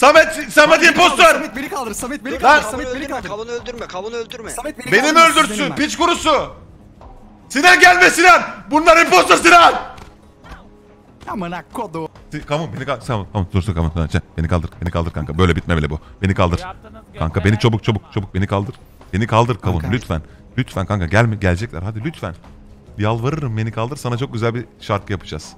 Samet Samet impostor! Samet beni kaldır Samet beni kaldır Samet beni öldürme kaldır. kavun öldürme kavun öldürme. Samet beni Beni mi kaldır, öldürsün? benim ben. Piç kurusu! Sinan gelme Sinan! Bunlar impostor Sinan! Amına kodu. Si- Kamu beni kaldır. Tamam tamam dur dur kamu. Tamam, çek. Beni kaldır. Beni kaldır kanka. Böyle bitmemeli bu. Beni kaldır. Kanka beni çabuk çabuk çabuk beni kaldır. Beni kaldır kavun Kanka. lütfen. Lütfen kanka gelme gelecekler hadi lütfen. Yalvarırım beni kaldır sana çok güzel bir şarkı yapacağız.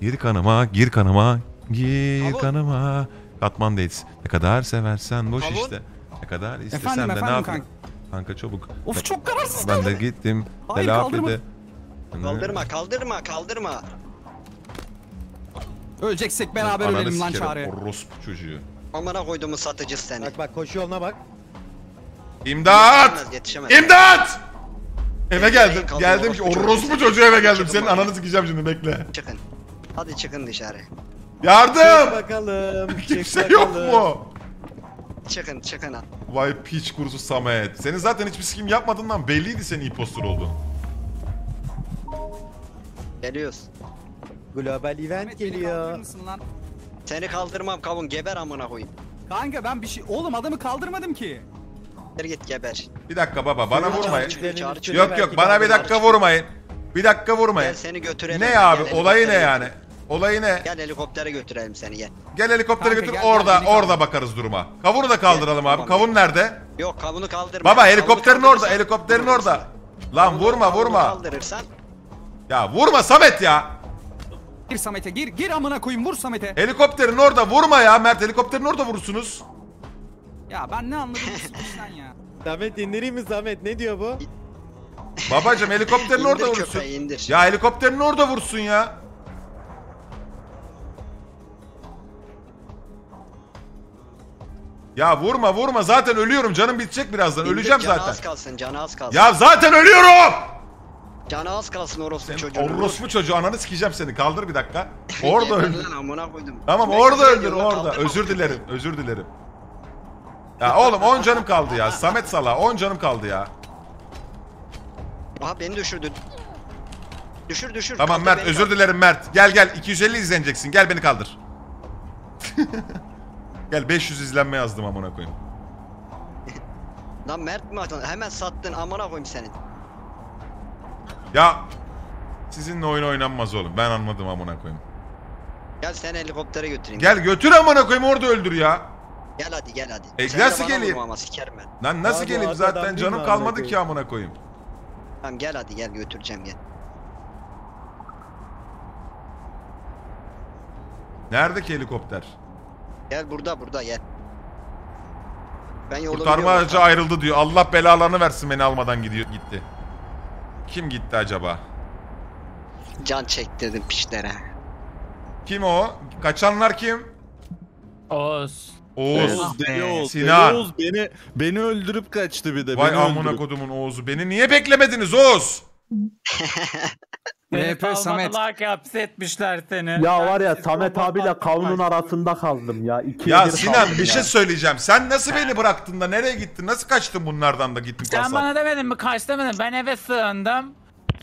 Gir kanıma, gir kanıma, gir kanıma. Katman Dates. Ne kadar seversen boş Kavun. işte. Ne kadar istesem Efendim, de ne efendim yapayım. Kanka çabuk. Of çok kararsız Ben de gittim. Hayır, Telafide. Kaldırma kaldırma kaldırma. Öleceksek beraber Ananı ölelim lan çağrı. Orospu çocuğu. Amına koyduğumu satıcı seni. Bak bak koşu yoluna bak. İmdat! Yetişemez, yetişemez. İmdat! Eve geldim. kaldım, Geldim ki orospu çocuğu. çocuğu eve geldim. Çıkın Senin bari. ananı sikeceğim şimdi bekle. Çıkın. Hadi çıkın dışarı. Yardım! bakalım. <laughs> Kimse yok mu? Çıkın çıkın. Vay piç kurusu Samet. Senin zaten hiçbir sikim yapmadığından belliydi senin impostor olduğun. Geliyoruz. Global event beni kaldırır geliyor. mısın lan? Seni kaldırmam kavun geber amına koyayım. Kanka ben bir şey... Oğlum adamı kaldırmadım ki. Gel git geber. Bir dakika baba bana Çağır, vurmayın. çağır, çağır, çağır. Yok yok bana bir dakika vurmayın. Bir dakika vurmayın. Gel seni götürelim. Ne abi Gel olayı ne helikoptere yani? Olayı ne? Gel helikoptere götürelim seni gel. Gel helikoptere Kanka, götür gel, gel, orada kaldır. orada bakarız duruma. Kavunu da kaldıralım Gel, abi. tamam. Kavun nerede? Yok kavunu kaldırma. Baba Kavunu helikopterin orada kaldırırsan- helikopterin orada. Lan Kavunu- vurma kavunu vurma. Kaldırırsan Ya vurma Samet ya. Gir Samet'e gir. Gir amına koyayım vur Samet'e. Helikopterin orada vurma ya Mert helikopterin orada vurursunuz. Ya ben ne anladım bu ya. <laughs> Samet indireyim mi Samet? Ne diyor bu? Babacım helikopterin orada indir vurursun. köpeği indir. Ya helikopterin orada vursun ya. Ya vurma vurma zaten ölüyorum canım bitecek birazdan İndir, öleceğim canı zaten. az kalsın canı az kalsın. Ya zaten ölüyorum. Canı az kalsın orospu çocuğu. orospu çocuğu ananı sikeceğim seni kaldır bir dakika. <laughs> Orada öldür. Tamam orada öldür orada. Özür dilerim özür dilerim. Ya oğlum 10 canım kaldı ya. Samet Sala 10 canım kaldı ya. Aha beni düşürdü. Düşür düşür. Tamam Mert özür dilerim Mert. Gel gel 250 izleneceksin. Gel beni kaldır. <laughs> gel 500 izlenme yazdım amına koyayım. Lan Mert mi atın? Hemen sattın amına koyayım senin. Ya sizinle oyun oynanmaz oğlum. Ben anladım amına koyayım. Gel seni helikoptere götüreyim. Gel götür amına koyayım orada öldür ya. Gel hadi gel hadi. E, Sen nasıl geleyim? Ama sikerim ben. Lan nasıl Abi, geleyim zaten canım kalmadı ki amına koyayım. Tamam gel hadi gel götüreceğim gel. Nerede ki helikopter? Gel burada burada gel. Ben yolu Kurtarma biliyorum. aracı ayrıldı diyor. Allah belalarını versin beni almadan gidiyor gitti. Kim gitti acaba? Can çektirdim piçlere. Kim o? Kaçanlar kim? Oğuz. Oğuz. Oğuz deli Oğuz. Sinan. Deli Oğuz beni, beni öldürüp kaçtı bir de. Vay beni amına öldürüp. kodumun Oğuz'u. Beni niye beklemediniz Oğuz? <laughs> VP Samet. ki hapsetmişler seni. Ya var ya Samet abiyle kavunun arasında kaldım ya. İkiye Ya Sinan bir ya. şey söyleyeceğim. Sen nasıl beni bıraktın da nereye gittin? Nasıl kaçtın bunlardan da gittin Sen kasap? bana demedin mi kaç demedin ben eve sığındım.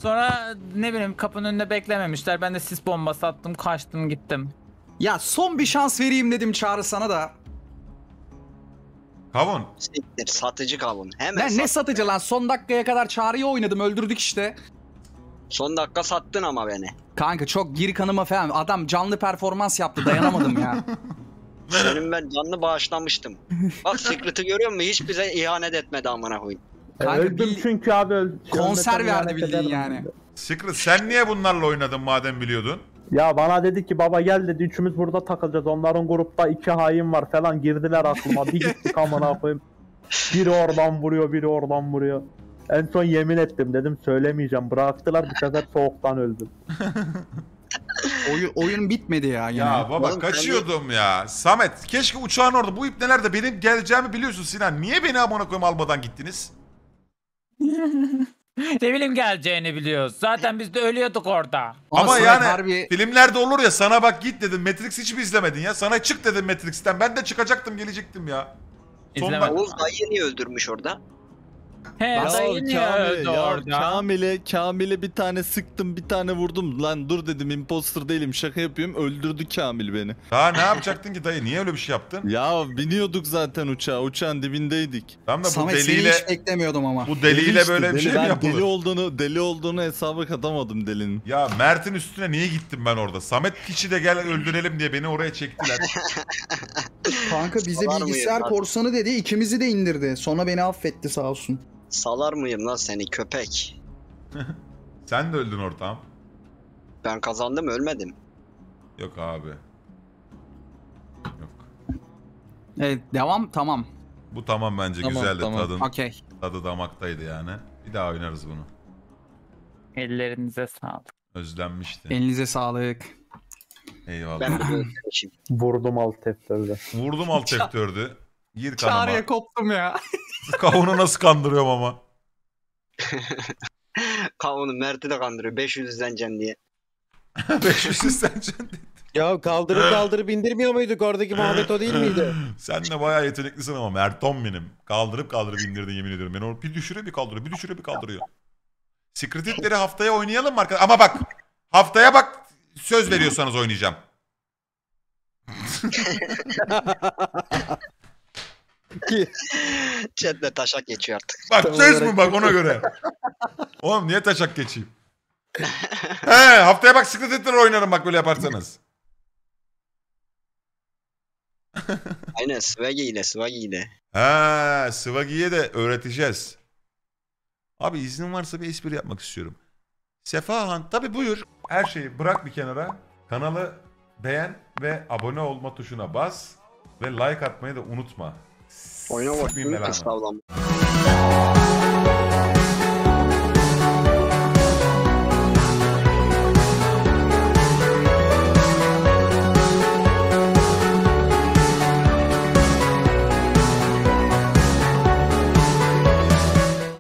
Sonra ne bileyim kapının önünde beklememişler. Ben de sis bombası attım kaçtım gittim. Ya son bir şans vereyim dedim Çağrı sana da. Kavun. Siktir satıcı kavun. Hemen Ben ne sat. satıcı lan son dakikaya kadar Çağrı'yı oynadım öldürdük işte. Son dakika sattın ama beni. Kanka çok gir kanıma falan adam canlı performans yaptı dayanamadım ya. <laughs> Senin ben canlı bağışlamıştım. Bak Secret'ı görüyor musun? Hiç bize ihanet etmedi amına koyayım. Kanka Öldüm çünkü abi öldüm. konser verdi bildiğin yani. Secret sen niye bunlarla oynadın madem biliyordun? Ya bana dedi ki baba gel dedi üçümüz burada takılacağız. Onların grupta iki hain var falan girdiler aklıma. Bir gittik amına koyayım. Biri oradan vuruyor, biri oradan vuruyor. En son yemin ettim dedim söylemeyeceğim. Bıraktılar bu sefer soğuktan öldüm. <laughs> Oyun, oyun bitmedi ya yine. Ya baba Oğlum, kaçıyordum ya. Samet keşke uçağın orada. Bu ipneler de benim geleceğimi biliyorsun Sinan. Niye beni amına koyayım almadan gittiniz? <laughs> ne bileyim geleceğini biliyoruz. Zaten biz de ölüyorduk orada. Ama Samet yani harbi- filmlerde olur ya sana bak git dedim Matrix hiç mi izlemedin ya? Sana çık dedim Matrix'ten. Ben de çıkacaktım gelecektim ya. Son İzlemedim. Oğuz dayıyı niye öldürmüş orada? He Ya dayı niye Kamil, ya orada? Kamil'e, Kamil'e bir tane sıktım bir tane vurdum. Lan dur dedim imposter değilim şaka yapıyorum. Öldürdü Kamil beni. Daha ne yapacaktın ki dayı? Niye öyle bir şey yaptın? Ya biniyorduk zaten uçağa. Uçağın dibindeydik. Tamam da bu Samet seni deliyle hiç beklemiyordum ama. bu deliyle Deli işte, böyle bir deli. şey mi Ben yapılır? Deli olduğunu, deli olduğunu hesaba katamadım delinin. Ya Mert'in üstüne niye gittim ben orada? Samet piçi de gel öldürelim diye beni oraya çektiler. Kanka bize bilgisayar mıyım? korsanı dedi ikimizi de indirdi. Sonra beni affetti sağ olsun. Salar mıyım lan seni köpek? <laughs> Sen de öldün ortağım. Ben kazandım ölmedim. Yok abi. Yok. Evet devam tamam. Bu tamam bence Tamam, güzeldi tamam. tadın. Okey. Tadı damaktaydı yani. Bir daha oynarız bunu. Ellerinize sağlık. Özlenmişti. Elinize sağlık. Eyvallah. Ben <clears throat> özlemişim. Vurdum alt F4'e. Vurdum alt <laughs> F4'ü. Gir kanıma. Çağrı'ya koptum ya. <laughs> Kavunu nasıl kandırıyorum ama. <laughs> Kavunu Mert'i de kandırıyor 500 izleneceğim diye. <laughs> 500 isteneceksin. Ya kaldırıp kaldırıp indirmiyor muyduk? Oradaki muhabbet o değil miydi? Sen de bayağı yeteneklisin ama Merton benim. Kaldırıp kaldırıp indirdin yemin ediyorum. Beni onu bir düşürüyor bir kaldırıyor, bir düşürüyor bir kaldırıyor. Secret Hitler'i haftaya oynayalım mı arkadaşlar? Ama bak haftaya bak söz veriyorsanız oynayacağım. <laughs> Chat'le taşak geçiyor artık. Bak Tam söz mü olarak bak ona göre. <laughs> Oğlum niye taşak geçeyim? He haftaya bak Secret Hitler oynarım bak böyle yaparsanız. <laughs> Aynen Swaggy ile Swaggy ile. Ha, Swaggy'ye de öğreteceğiz. Abi iznin varsa bir espri yapmak istiyorum. Sefahan tabi buyur. Her şeyi bırak bir kenara. Kanalı beğen ve abone olma tuşuna bas. Ve like atmayı da unutma. Bakayım belanı. kıstavlam.